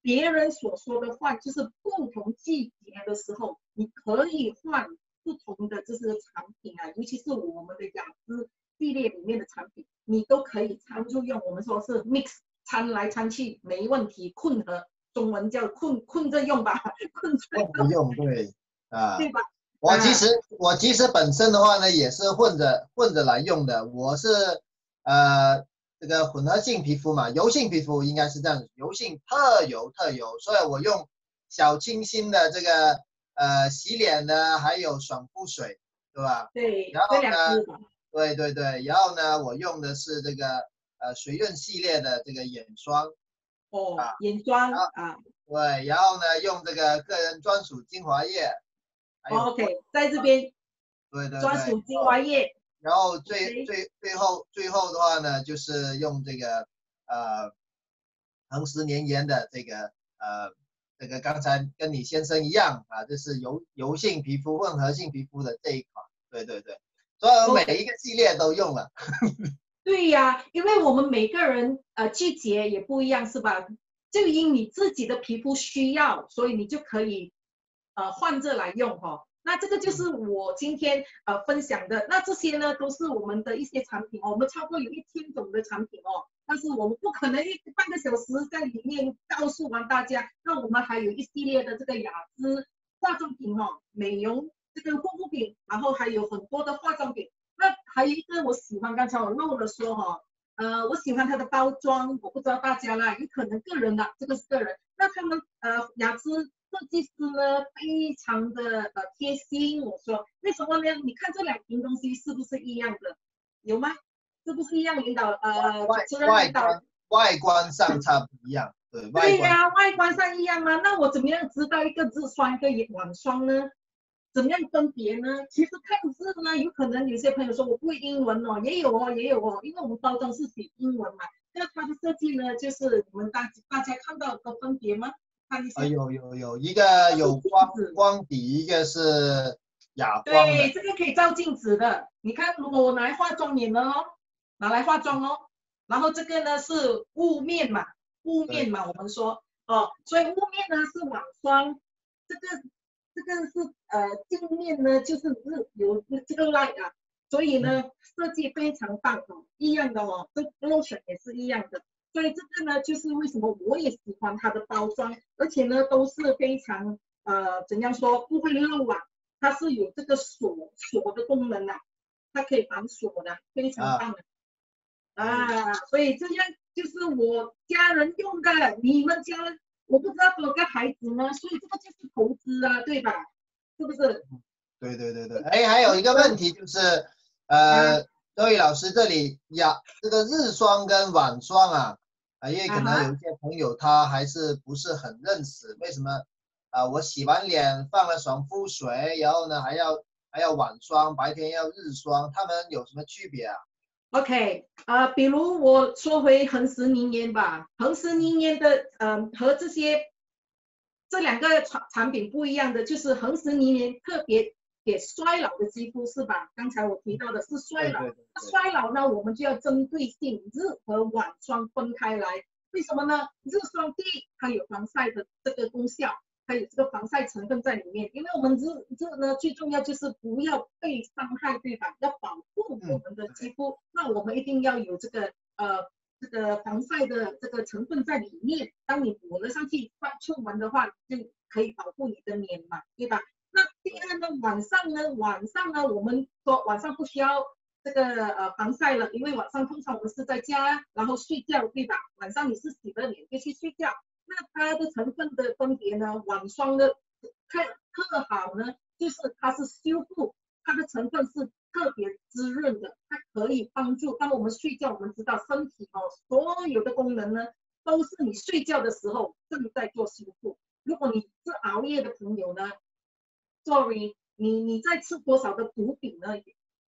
别人所说的换就是不同季节的时候，你可以换不同的就是产品啊，尤其是我们的雅姿系列里面的产品，你都可以参入用。我们说是 mix 掺来掺去没问题，混合中文叫混混着用吧，混着用对啊，对吧？我其实我其实本身的话呢，也是混着混着来用的。我是呃这个混合性皮肤嘛，油性皮肤应该是这样，油性特油特油，所以我用小清新的这个呃洗脸呢，还有爽肤水，对吧？对，然后呢呢，对对对，然后呢，我用的是这个呃水润系列的这个眼霜，哦啊，眼霜啊。对，然后呢用这个个人专属精华液，还有，OK，在这边对对对。专属精华液，然后最最最后最后的话呢，就是用这个呃恒石粘盐的这个呃这个刚才跟你先生一样啊，就是油油性皮肤、混合性皮肤的这一款，对对对，所以每一个系列都用了。对呀，因为我们每个人呃季节也不一样，是吧？就因你自己的皮肤需要，所以你就可以呃换着来用哈、那这个就是我今天呃分享的。那这些呢都是我们的一些产品哦，我们超过有一千种的产品哦，但是我们不可能一半个小时在里面告诉完大家。那我们还有一系列的这个雅姿化妆品哦，美容这个护肤品，然后还有很多的化妆品。那还有一个我喜欢，刚才我漏了说哈、呃，我喜欢它的包装，我不知道大家啦，有可能个人的，这个是个人。那他们呃雅姿设计师呢，非常的呃贴心。我说为什么呢？你看这两瓶东西是不是一样的？有吗？是不是一样？领导呃，外。外观外观上差不一样，对对呀、外观上一样吗？那我怎么样知道一个日霜一个晚霜呢？怎么样分别呢？其实看字呢，有可能有些朋友说我不会英文哦，也有哦，也有哦，因为我们包装是写英文嘛。那它的设计呢，就是你们大大家看到的分别吗？看一下。啊有有有一个有光光底，一个是哑光对，这个可以照镜子的。你看，如果我拿来化妆也能哦，拿来化妆哦。然后这个呢是雾面嘛，雾面嘛，我们说哦，所以雾面呢是晚霜，这个这个是呃镜面呢就是日有这个 light 啊，所以呢设计非常棒哦，一样的哦，这 lotion 也是一样的。所以这个呢，就是为什么我也喜欢它的包装，而且呢都是非常呃怎样说不会漏啊，它是有这个锁锁的功能啊，它可以防锁的，非常棒的。啊，所以这样就是我家人用的，你们家我不知道多少个孩子呢，所以这个就是投资啊，对吧？是不是？对对对对，哎，还有一个问题就是，呃，周宇老师这里呀，这个日霜跟晚霜啊，啊，因为可能有一些朋友他还是不是很认识，为什么啊？我洗完脸放了爽肤水，然后呢还要还要晚霜，白天要日霜，他们有什么区别啊？OK，啊、比如我说回恒石凝烟吧，恒石凝烟的，嗯、和这些这两个产产品不一样的，就是恒石凝烟特别给衰老的肌肤是吧？刚才我提到的是衰老，对对对那衰老呢，我们就要针对性日和晚霜分开来。为什么呢？日霜第一，它有防晒的这个功效，它有这个防晒成分在里面。因为我们日日呢，最重要就是不要被伤害，对吧？要保护我们的肌肤，那我们一定要有这个呃这个防晒的这个成分在里面。当你抹了上去，发出门的话，就可以保护你的脸嘛，对吧？那第二呢，晚上呢，晚上呢，我们说晚上不需要这个呃防晒了，因为晚上通常我们是在家，然后睡觉，对吧？晚上你是洗了脸就去睡觉，那它的成分的分别呢，晚霜的特特好呢，就是它是修复，它的成分是特别滋润的，它可以帮助当我们睡觉，我们知道身体哦所有的功能呢，都是你睡觉的时候正在做修复。如果你是熬夜的朋友呢，sorry，你你再吃多少的补品呢？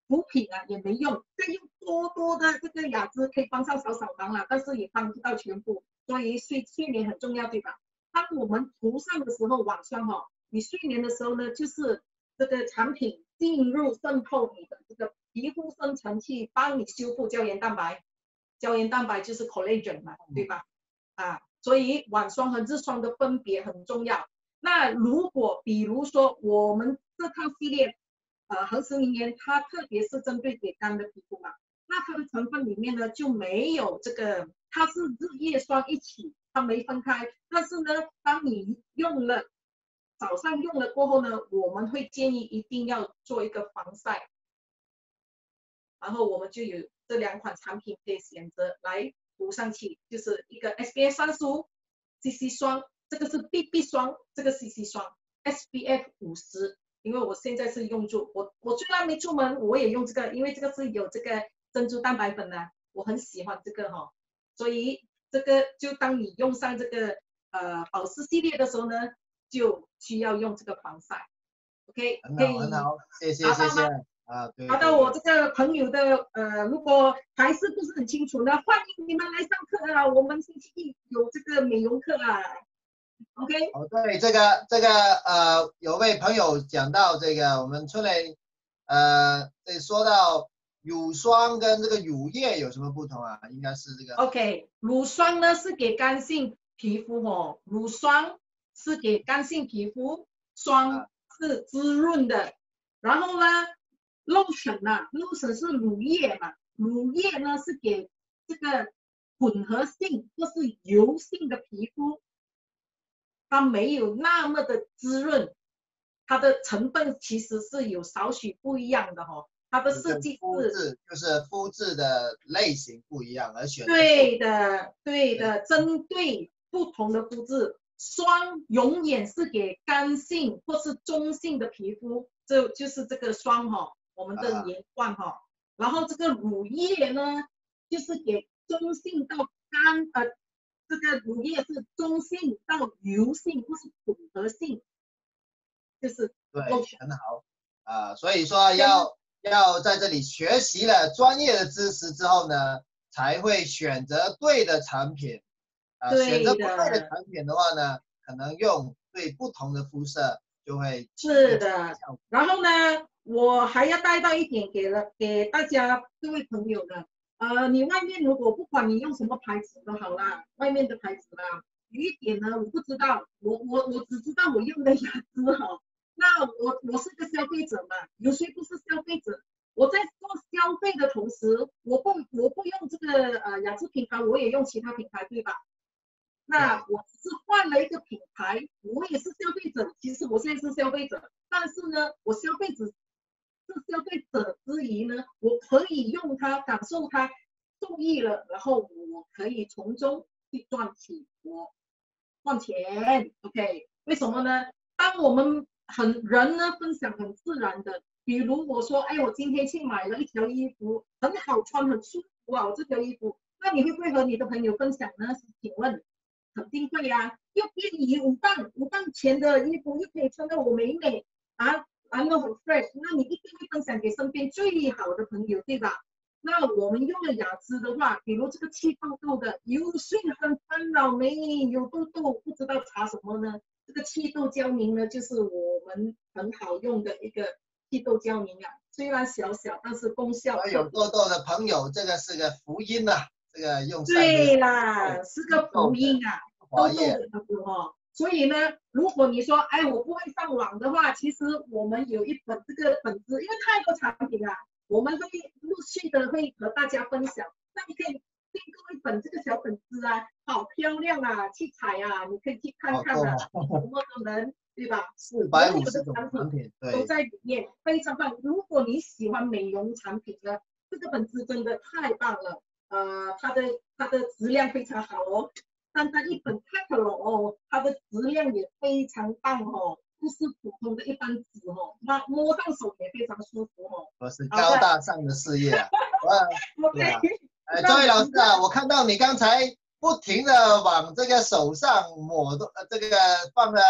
补品啊也没用，再用多多的这个雅姿可以帮上少少忙了，但是也帮不到全部，所以睡睡眠很重要，对吧？当我们涂上的时候，晚上哈，你睡眠的时候呢，就是这个产品进入渗透你的这个皮肤深层去帮你修复胶原蛋白，胶原蛋白就是 collagen 嘛，对吧？啊，所以晚霜和日霜的分别很重要。那如果比如说我们这套系列，呃，恒石明颜，它特别是针对给干的皮肤嘛，那它的成分里面呢就没有这个，它是日夜霜一起，它没分开。但是呢，当你用了早上用了过后呢，我们会建议一定要做一个防晒，然后我们就有这两款产品可以选择来。涂上去就是一个 SPF 三十五 CC 霜，这个是 BB 霜，这个 CC 霜 SPF 五十。因为我现在是用住我我虽然没出门，我也用这个，因为这个是有这个珍珠蛋白粉的，我很喜欢这个哈。所以这个就当你用上这个呃保湿系列的时候呢，就需要用这个防晒。OK，很好很好，谢谢谢谢。啊，对。好的，我这个朋友的呃，如果还是不是很清楚呢，欢迎你们来上课啊，我们星期一有这个美容课啊。OK。哦，对，这个这个呃，有位朋友讲到这个，我们春雷呃，这说到乳霜跟这个乳液有什么不同啊？应该是这个。OK，乳霜呢是给干性皮肤哦，乳霜是给干性皮肤，霜是滋润的，然后呢。lotion 呐，lotion 是乳液嘛，乳液呢是给这个混合性或是油性的皮肤，它没有那么的滋润，它的成分其实是有少许不一样的哈，它的设计是就是肤质的类型不一样而选。对的，对的，针对不同的肤质，霜永远是给干性或是中性的皮肤，这就是这个霜哈。我们的连贯哈，然后这个乳液呢，就是给中性到干呃，这个乳液是中性到油性不是混合性，就是对很好啊，所以说要要在这里学习了专业的知识之后呢，才会选择对的产品啊，选择不对的产品的话呢，可能用对不同的肤色就会是的，然后呢？我还要带到一点给了给大家各位朋友的，呃，你外面如果不管你用什么牌子都好啦，外面的牌子啦，有一点呢，我不知道，我我我只知道我用的雅姿哈，那我我是个消费者嘛，有谁不是消费者？我在做消费的同时，我不我不用这个呃雅姿品牌，我也用其他品牌，对吧？那我只是换了一个品牌，我也是消费者，其实我现在是消费者，但是呢，我消费者。是消费者之余呢，我可以用它感受它受益了，然后我可以从中去赚取我赚钱，OK？为什么呢？当我们很人呢分享很自然的，比如我说，哎，我今天去买了一条衣服，很好穿，很舒服啊，我这条衣服，那你会不会和你的朋友分享呢？请问，肯定会呀，又便宜五磅五磅钱的衣服，又可以穿到我美美啊。然后很 fresh，那你一定会分享给身边最好的朋友，对吧？那我们用了雅姿的话，比如这个气痘痘的，有谁很烦恼没？有痘痘不知道擦什么呢？这个气痘胶凝呢，就是我们很好用的一个气痘胶凝啊。虽然小小，但是功效。有痘痘的朋友，这个是个福音呐，这个用。对啦，是个福音啊，痘痘的朋友哈。所以呢，如果你说，哎，我不会上网的话，其实我们有一本这个本子，因为太多产品了，我们会陆续的会和大家分享。那你可以订购一本这个小本子啊，好漂亮啊，去彩啊，你可以去看看啊，什么都能，对吧？四百五十种产品都在里面，非常棒。如果你喜欢美容产品呢，这个本子真的太棒了，呃，它的它的质量非常好哦。单单一本 catalog 哦，它的质量也非常棒哦，不是普通的一般纸哦，那摸到手也非常舒服哦。我是高大上的事业啊！哇，对啊。哎，张伟老师啊，我看到你刚才不停的往这个手上抹，的，这个放了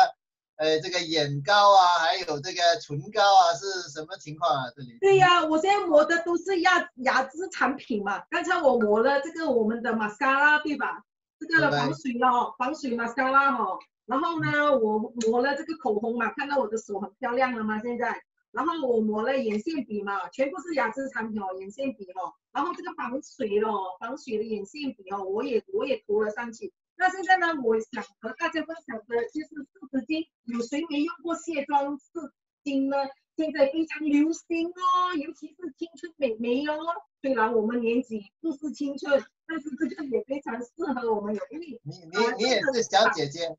呃，这个眼膏啊，还有这个唇膏啊，是什么情况啊？这里？对呀，我现在抹的都是雅雅姿产品嘛。刚才我抹了这个我们的玛莎拉，对吧？这个防水哦，防水玛莎拉哈。然后呢，我抹了这个口红嘛，看到我的手很漂亮了吗？现在。然后我抹了眼线笔嘛，全部是雅姿产品哦，眼线笔哦。然后这个防水咯，防水的眼线笔哦，我也我也涂了上去。那现在呢，我想和大家分享的就是湿纸巾，有谁没用过卸妆湿巾呢？现在非常流行哦，尤其是青春美眉哦。虽然我们年纪不是青春，但是这个也非常适合我们，因为你你你也是小姐姐。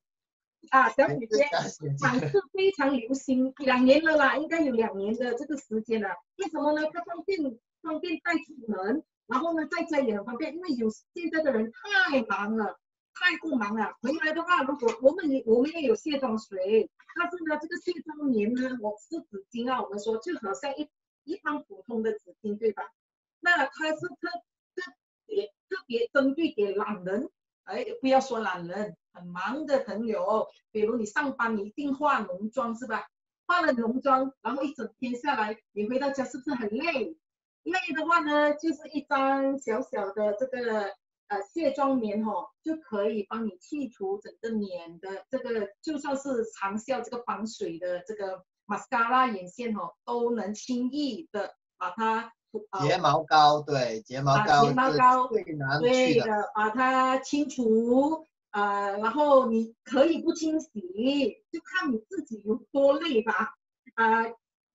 啊，小姐姐，款式非常流行，两年了啦，应该有两年的这个时间了。为什么呢？它方便，方便带出门，然后呢，在家也很方便。因为有现在的人太忙了，太过忙了。回来的话，如果我们也我们也有卸妆水，但是呢，这个卸妆棉呢，我是纸巾啊，我们说就好像一一般普通的纸巾，对吧？那它是特特别特别针对给懒人，哎，不要说懒人。很忙的朋友，比如你上班你一定化浓妆是吧？化了浓妆，然后一整天下来，你回到家是不是很累？累的话呢，就是一张小小的这个呃卸妆棉哦，就可以帮你去除整个脸的这个，就算是长效这个防水的这个 mascara 眼线哦，都能轻易的把它睫毛膏对睫毛膏睫毛膏最难去的，把它清除。呃，然后你可以不清洗，就看你自己有多累吧。啊，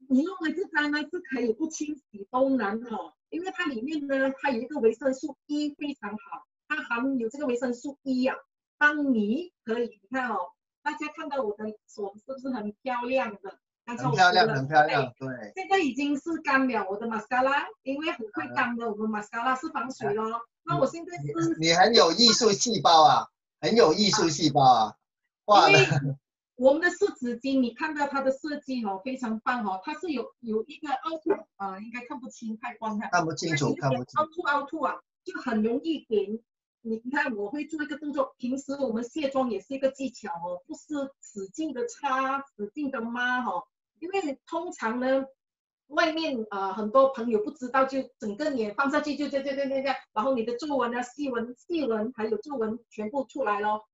你用的这张呢是可以不清洗都能哦，因为它里面呢它有一个维生素 E 非常好，它含有这个维生素 E 呀，当你可以你看哦，大家看到我的手是不是很漂亮的？很漂亮，很漂亮，对。现在已经是干了我的玛莎拉，因为很会干的，我们玛莎拉是防水咯。那我现在是你很有艺术细胞啊。很有艺术细胞啊，画的。我们的湿纸巾，你看到它的设计哦，非常棒哦，它是有有一个凹凸啊，应该看不清，太光了。看不清楚，看不清。凹凸凹凸啊，就很容易给你看，我会做一个动作。平时我们卸妆也是一个技巧哦，不是使劲的擦，使劲的抹哈，因为通常呢。外面呃很多朋友不知道，就整个脸放上去就这这这这这，然后你的皱纹啊、细纹、细纹还有皱纹全部出来咯，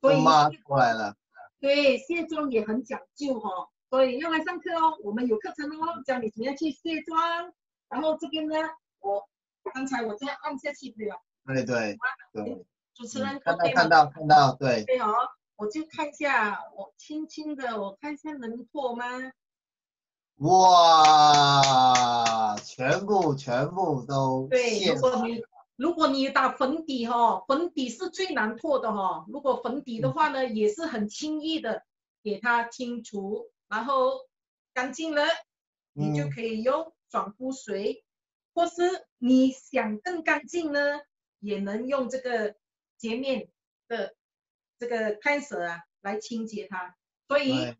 所以出来了。对，卸妆也很讲究哈，所以要来上课哦，我们有课程哦，教你怎么样去卸妆。然后这边呢，我刚才我这样按下去对吧？对对对。主持人看到看到看到对。对哦，我就看一下，我轻轻的我看一下能破吗？哇，全部全部都对。如果你如果你打粉底哈，粉底是最难破的哈。如果粉底的话呢，也是很轻易的给它清除，然后干净了，你就可以用爽肤水，或是你想更干净呢，也能用这个洁面的这个 cleanser 啊来清洁它，所以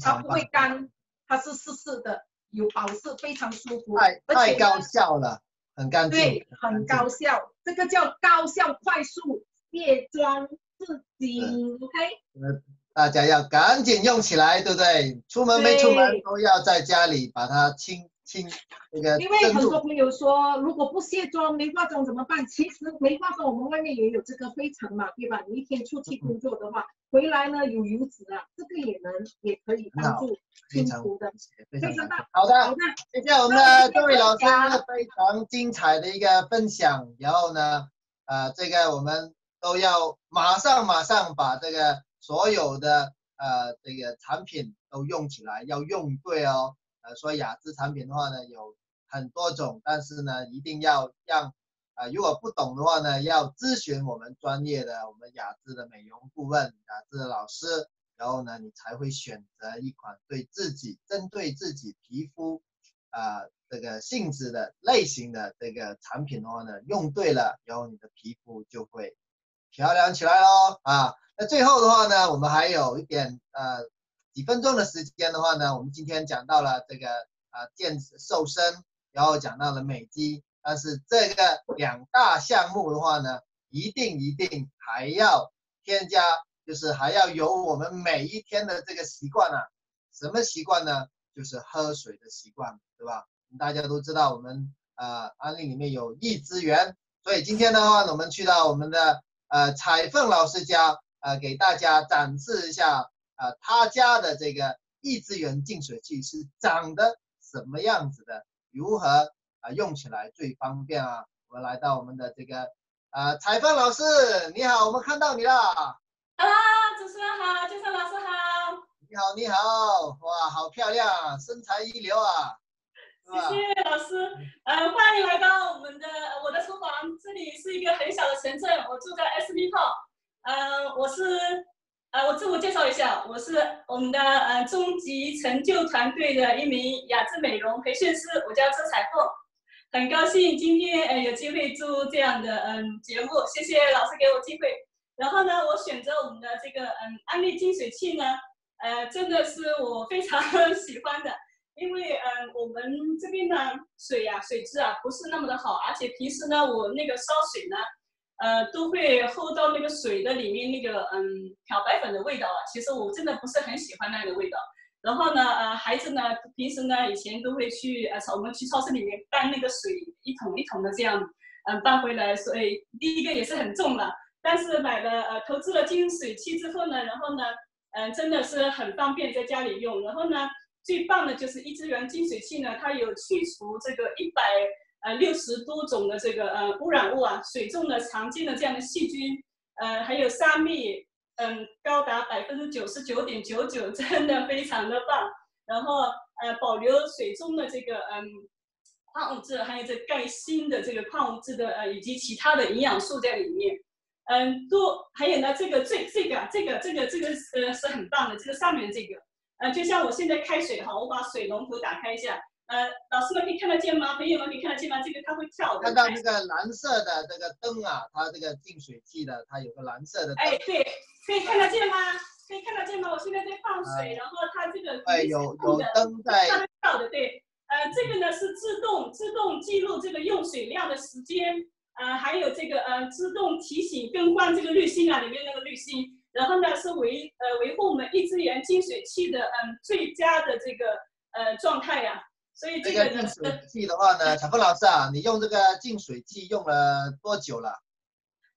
它不会干。它是湿湿的，有保湿，非常舒服，太太高效了，很干净，对，很高效，这个叫高效快速卸妆自己，OK？呃，大家要赶紧用起来，对不对？出门没出门都要在家里把它清。那个，因为很多朋友说，如果不卸妆没化妆怎么办？其实没化妆，我们外面也有这个灰尘嘛，对吧？你一天出去工作的话，回来呢有油脂啊，这个也能也可以帮助清除的，非常棒。好的，好的，谢谢我们的各位老师非常精彩的一个分享。然后呢，呃，这个我们都要马上马上把这个所有的呃这个产品都用起来，要用对哦。呃，说雅姿产品的话呢，有很多种，但是呢，一定要让，啊，如果不懂的话呢，要咨询我们专业的我们雅姿的美容顾问、雅姿的老师，然后呢，你才会选择一款对自己、针对自己皮肤，啊，这个性质的类型的这个产品的话呢，用对了，然后你的皮肤就会漂亮起来喽，啊，那最后的话呢，我们还有一点，呃。几分钟的时间的话呢，我们今天讲到了这个啊健瘦身，然后讲到了美肌，但是这个两大项目的话呢，一定一定还要添加就是还要有我们每一天的这个习惯啊。什么习惯呢？就是喝水的习惯，对吧？大家都知道我们呃安利里面有益之源，所以今天的话呢，我们去到我们的呃彩凤老师家，呃给大家展示一下呃他家的这个益之源净水器是长得什么样子的，如何啊用起来最方便啊？我们来到我们的这个呃彩凤老师，你好，我们看到你了。Hello，主持人好，金生老师好。你好，你好，哇，好漂亮，身材一流啊！谢谢老师，呃，欢迎来到我们的我的厨房，这里是一个很小的城镇，我住在 S B 号，呃，我是，呃，我自我介绍一下，我是我们的呃终极成就团队的一名雅致美容培训师，我叫周彩凤，很高兴今天呃有机会做这样的嗯节目，谢谢老师给我机会，然后呢，我选择我们的这个嗯安利净水器呢。呃，真的是我非常喜欢的，因为嗯，我们这边的水呀，水质啊不是那么的好，而且平时呢，我那个烧水呢，呃，都会喝到那个水的里面那个嗯漂白粉的味道啊，其实我真的不是很喜欢那个味道。然后呢，呃，孩子呢，平时呢，以前都会去呃，我们去超市里面搬那个水一桶一桶的这样，嗯，搬回来，所以第一个也是很重了。但是买了呃，投资了净水器之后呢，然后呢。嗯，真的是很方便在家里用。然后呢，最棒的就是一资源净水器呢，它有去除这个一百呃六十多种的这个呃污染物啊，水中的常见的这样的细菌，呃，还有沙粒，嗯，高达百分之九十九点九九，真的非常的棒。然后呃，保留水中的这个嗯矿物质，还有这钙锌的这个矿物质的呃，以及其他的营养素在里面。嗯，多还有呢，这个最这个这个这个这个呃是很棒的，这个上面这个，呃，就像我现在开水哈，我把水龙头打开一下，呃，老师们可以看得见吗？朋友们可以看得见吗？这个它会跳的。看到这个蓝色的这个灯啊，它这个净水器的，它有个蓝色的。哎，对，可以看得见吗？可以看得见吗？我现在在放水，然后它这个哎有有灯在。它跳的，对，呃，这个呢是自动自动记录这个用水量的时间。呃，还有这个呃，自动提醒更换这个滤芯啊，里面那个滤芯，然后呢是维呃维护我们一资源净水器的嗯最佳的这个呃状态呀。所以这个净水器的话呢，小峰老师啊，你用这个净水器用了多久了？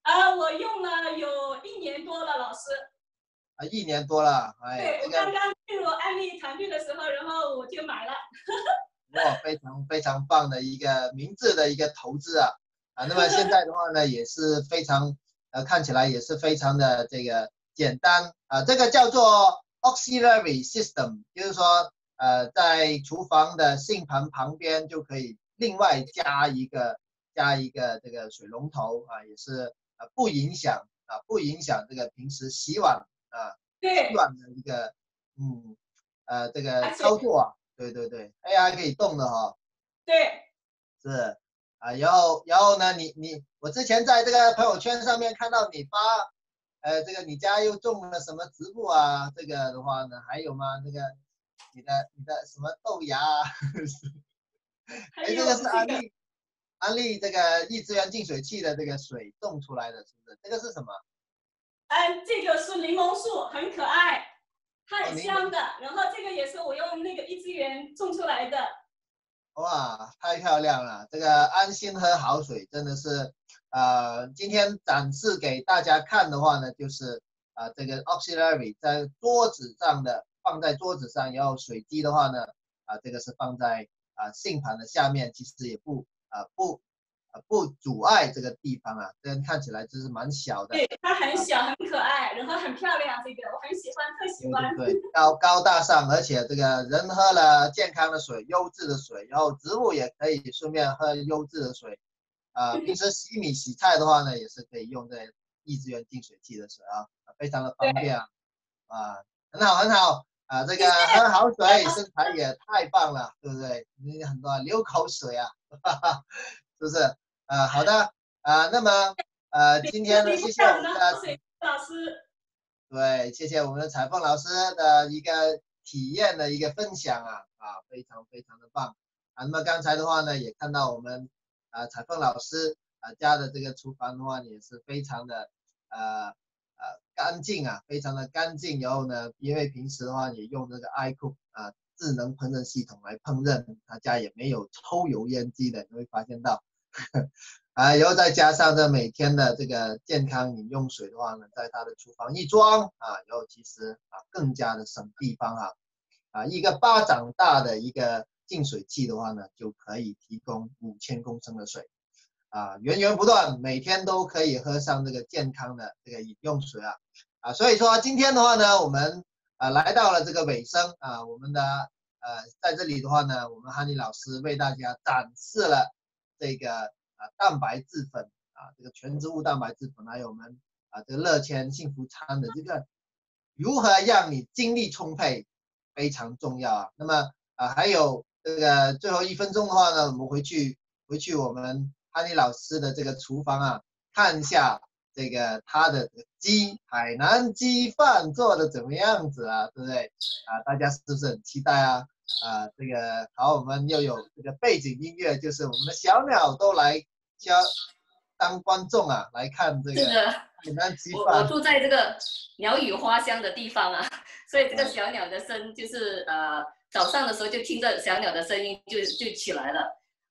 啊，我用了有一年多了，老师。啊，一年多了，哎。对，我刚刚进入安利团队的时候，然后我就买了。哇，非常非常棒的一个明智的一个投资啊！啊，那么 现在的话呢，也是非常，呃，看起来也是非常的这个简单啊。这个叫做 auxiliary system，就是说，呃，在厨房的信盘旁边就可以另外加一个加一个这个水龙头啊，也是呃不影响啊，不影响这个平时洗碗啊，洗碗的一个嗯呃这个操作啊，对对对，AI 可以动的哈，对，是。啊，然后，然后呢？你你，我之前在这个朋友圈上面看到你发，呃，这个你家又种了什么植物啊？这个的话呢，还有吗？那个你的你的什么豆芽啊？哎，这个是安利安利这个易资源净水器的这个水种出来的，是不是？这个是什么？嗯，这个是柠檬树，很可爱，它很香的。然后这个也是我用那个易资源种出来的。哇，太漂亮了！这个安心喝好水真的是，呃，今天展示给大家看的话呢，就是啊，这个 auxiliary 在桌子上的，放在桌子上，然后水滴的话呢，啊，这个是放在啊信盘的下面，其实也不啊不啊。不阻碍这个地方啊，这样看起来就是蛮小的。对，它很小，很可爱，然后很漂亮，这个我很喜欢，特喜欢。对对对，高高大上，而且这个人喝了健康的水，优质的水，然后植物也可以顺便喝优质的水。啊，平时洗米洗菜的话呢，也是可以用这益资源净水器的水啊，非常的方便啊，啊，很好很好啊，这个喝好水，身材也太棒了，对不对？你很多流口水啊，哈哈，是不是？啊，好的，啊，那么，呃，今天呢，谢谢我们的老师，对，谢谢我们的彩凤老师的一个体验的一个分享啊，啊，非常非常的棒，啊，那么刚才的话呢，也看到我们啊彩凤老师啊家的这个厨房的话，也是非常的，呃，呃，干净啊，非常的干净。然后呢，因为平时的话也用这个 iCook 啊智能烹饪系统来烹饪，他家也没有抽油烟机的，你会发现到。啊，然后再加上这每天的这个健康饮用水的话呢，在他的厨房一装啊，然后其实啊更加的省地方啊，啊一个巴掌大的一个净水器的话呢，就可以提供五千公升的水，啊源源不断，每天都可以喝上这个健康的这个饮用水啊，啊所以说今天的话呢，我们啊来到了这个尾声啊，我们的呃在这里的话呢，我们哈尼老师为大家展示了这个啊。蛋白质粉啊，这个全植物蛋白质粉，还有我们啊这个乐千幸福餐的这个如何让你精力充沛，非常重要啊。那么啊还有这个最后一分钟的话呢，我们回去回去我们哈尼老师的这个厨房啊，看一下这个他的鸡海南鸡饭做的怎么样子啊，对不对啊？大家是不是很期待啊？啊这个好，我们又有这个背景音乐，就是我们的小鸟都来。教当观众啊，来看这个。是的，我我住在这个鸟语花香的地方啊，所以这个小鸟的声就是呃早上的时候就听着小鸟的声音就就起来了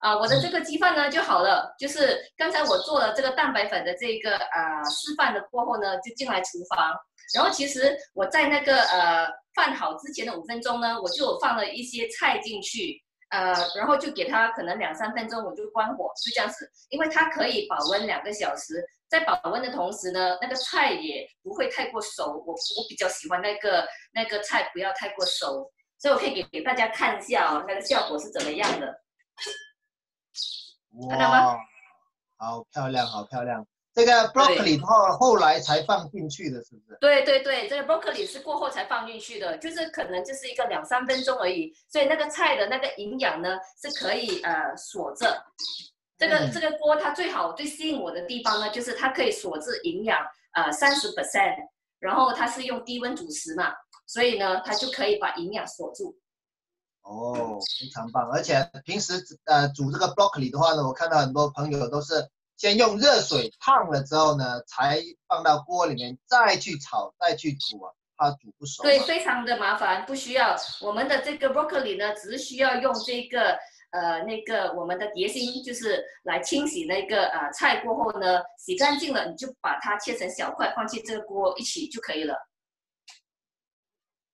啊。我的这个鸡饭呢就好了，就是刚才我做了这个蛋白粉的这个呃示范的过后呢，就进来厨房，然后其实我在那个呃饭好之前的五分钟呢，我就放了一些菜进去。呃，然后就给它可能两三分钟，我就关火，就这样子，因为它可以保温两个小时，在保温的同时呢，那个菜也不会太过熟。我我比较喜欢那个那个菜不要太过熟，所以我可以给给大家看一下哦，那个效果是怎么样的。哇，好漂亮，好漂亮。这个 broccoli 后后来才放进去的，是不是？对对对，这个 broccoli 是过后才放进去的，就是可能就是一个两三分钟而已，所以那个菜的那个营养呢是可以呃锁着。这个这个锅它最好最吸引我的地方呢，就是它可以锁住营养呃三十 percent，然后它是用低温煮食嘛，所以呢它就可以把营养锁住。哦，非常棒，而且平时呃煮这个 broccoli 的话呢，我看到很多朋友都是。先用热水烫了之后呢，才放到锅里面，再去炒，再去煮啊，怕煮不熟。对，非常的麻烦，不需要。我们的这个 broccoli 呢，只需要用这个呃那个我们的碟心，就是来清洗那个呃菜过后呢，洗干净了，你就把它切成小块，放进这个锅一起就可以了，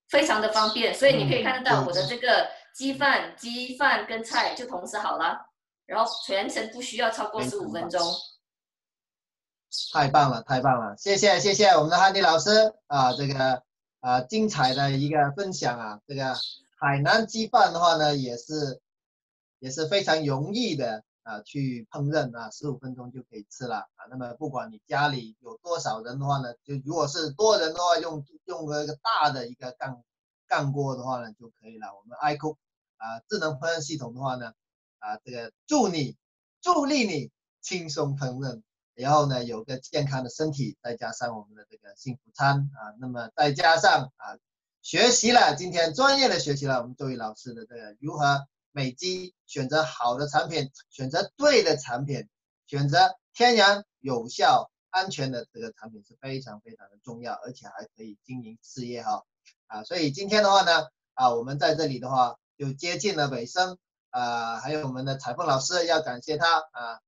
非常的方便。所以你可以看得到我的这个鸡饭、鸡饭跟菜就同时好了。然后全程不需要超过十五分钟，太棒了，太棒了，谢谢谢谢我们的汉迪老师啊，这个啊精彩的一个分享啊，这个海南鸡饭的话呢，也是也是非常容易的啊，去烹饪啊，十五分钟就可以吃了啊。那么不管你家里有多少人的话呢，就如果是多人的话，用用个大的一个干干锅的话呢就可以了。我们 iCook 啊智能烹饪系统的话呢。啊，这个助你助力你轻松烹饪，然后呢有个健康的身体，再加上我们的这个幸福餐啊，那么再加上啊学习了今天专业的学习了我们周宇老师的这个如何美肌选择好的产品，选择对的产品，选择天然有效安全的这个产品是非常非常的重要，而且还可以经营事业哈啊，所以今天的话呢啊我们在这里的话就接近了尾声。啊，还有我们的彩凤老师要感谢他啊，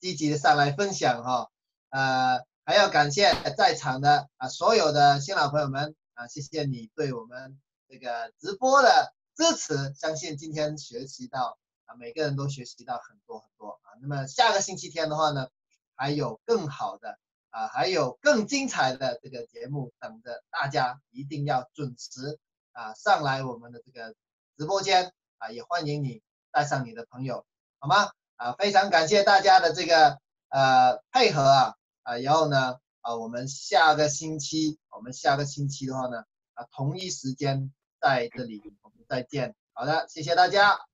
积极的上来分享哈，呃，还要感谢在场的啊所有的新老朋友们啊，谢谢你对我们这个直播的支持，相信今天学习到啊，每个人都学习到很多很多啊，那么下个星期天的话呢，还有更好的啊，还有更精彩的这个节目等着大家，一定要准时啊上来我们的这个直播间啊，也欢迎你。带上你的朋友，好吗？啊，非常感谢大家的这个呃配合啊啊，然后呢啊，我们下个星期，我们下个星期的话呢啊，同一时间在这里我们再见。好的，谢谢大家。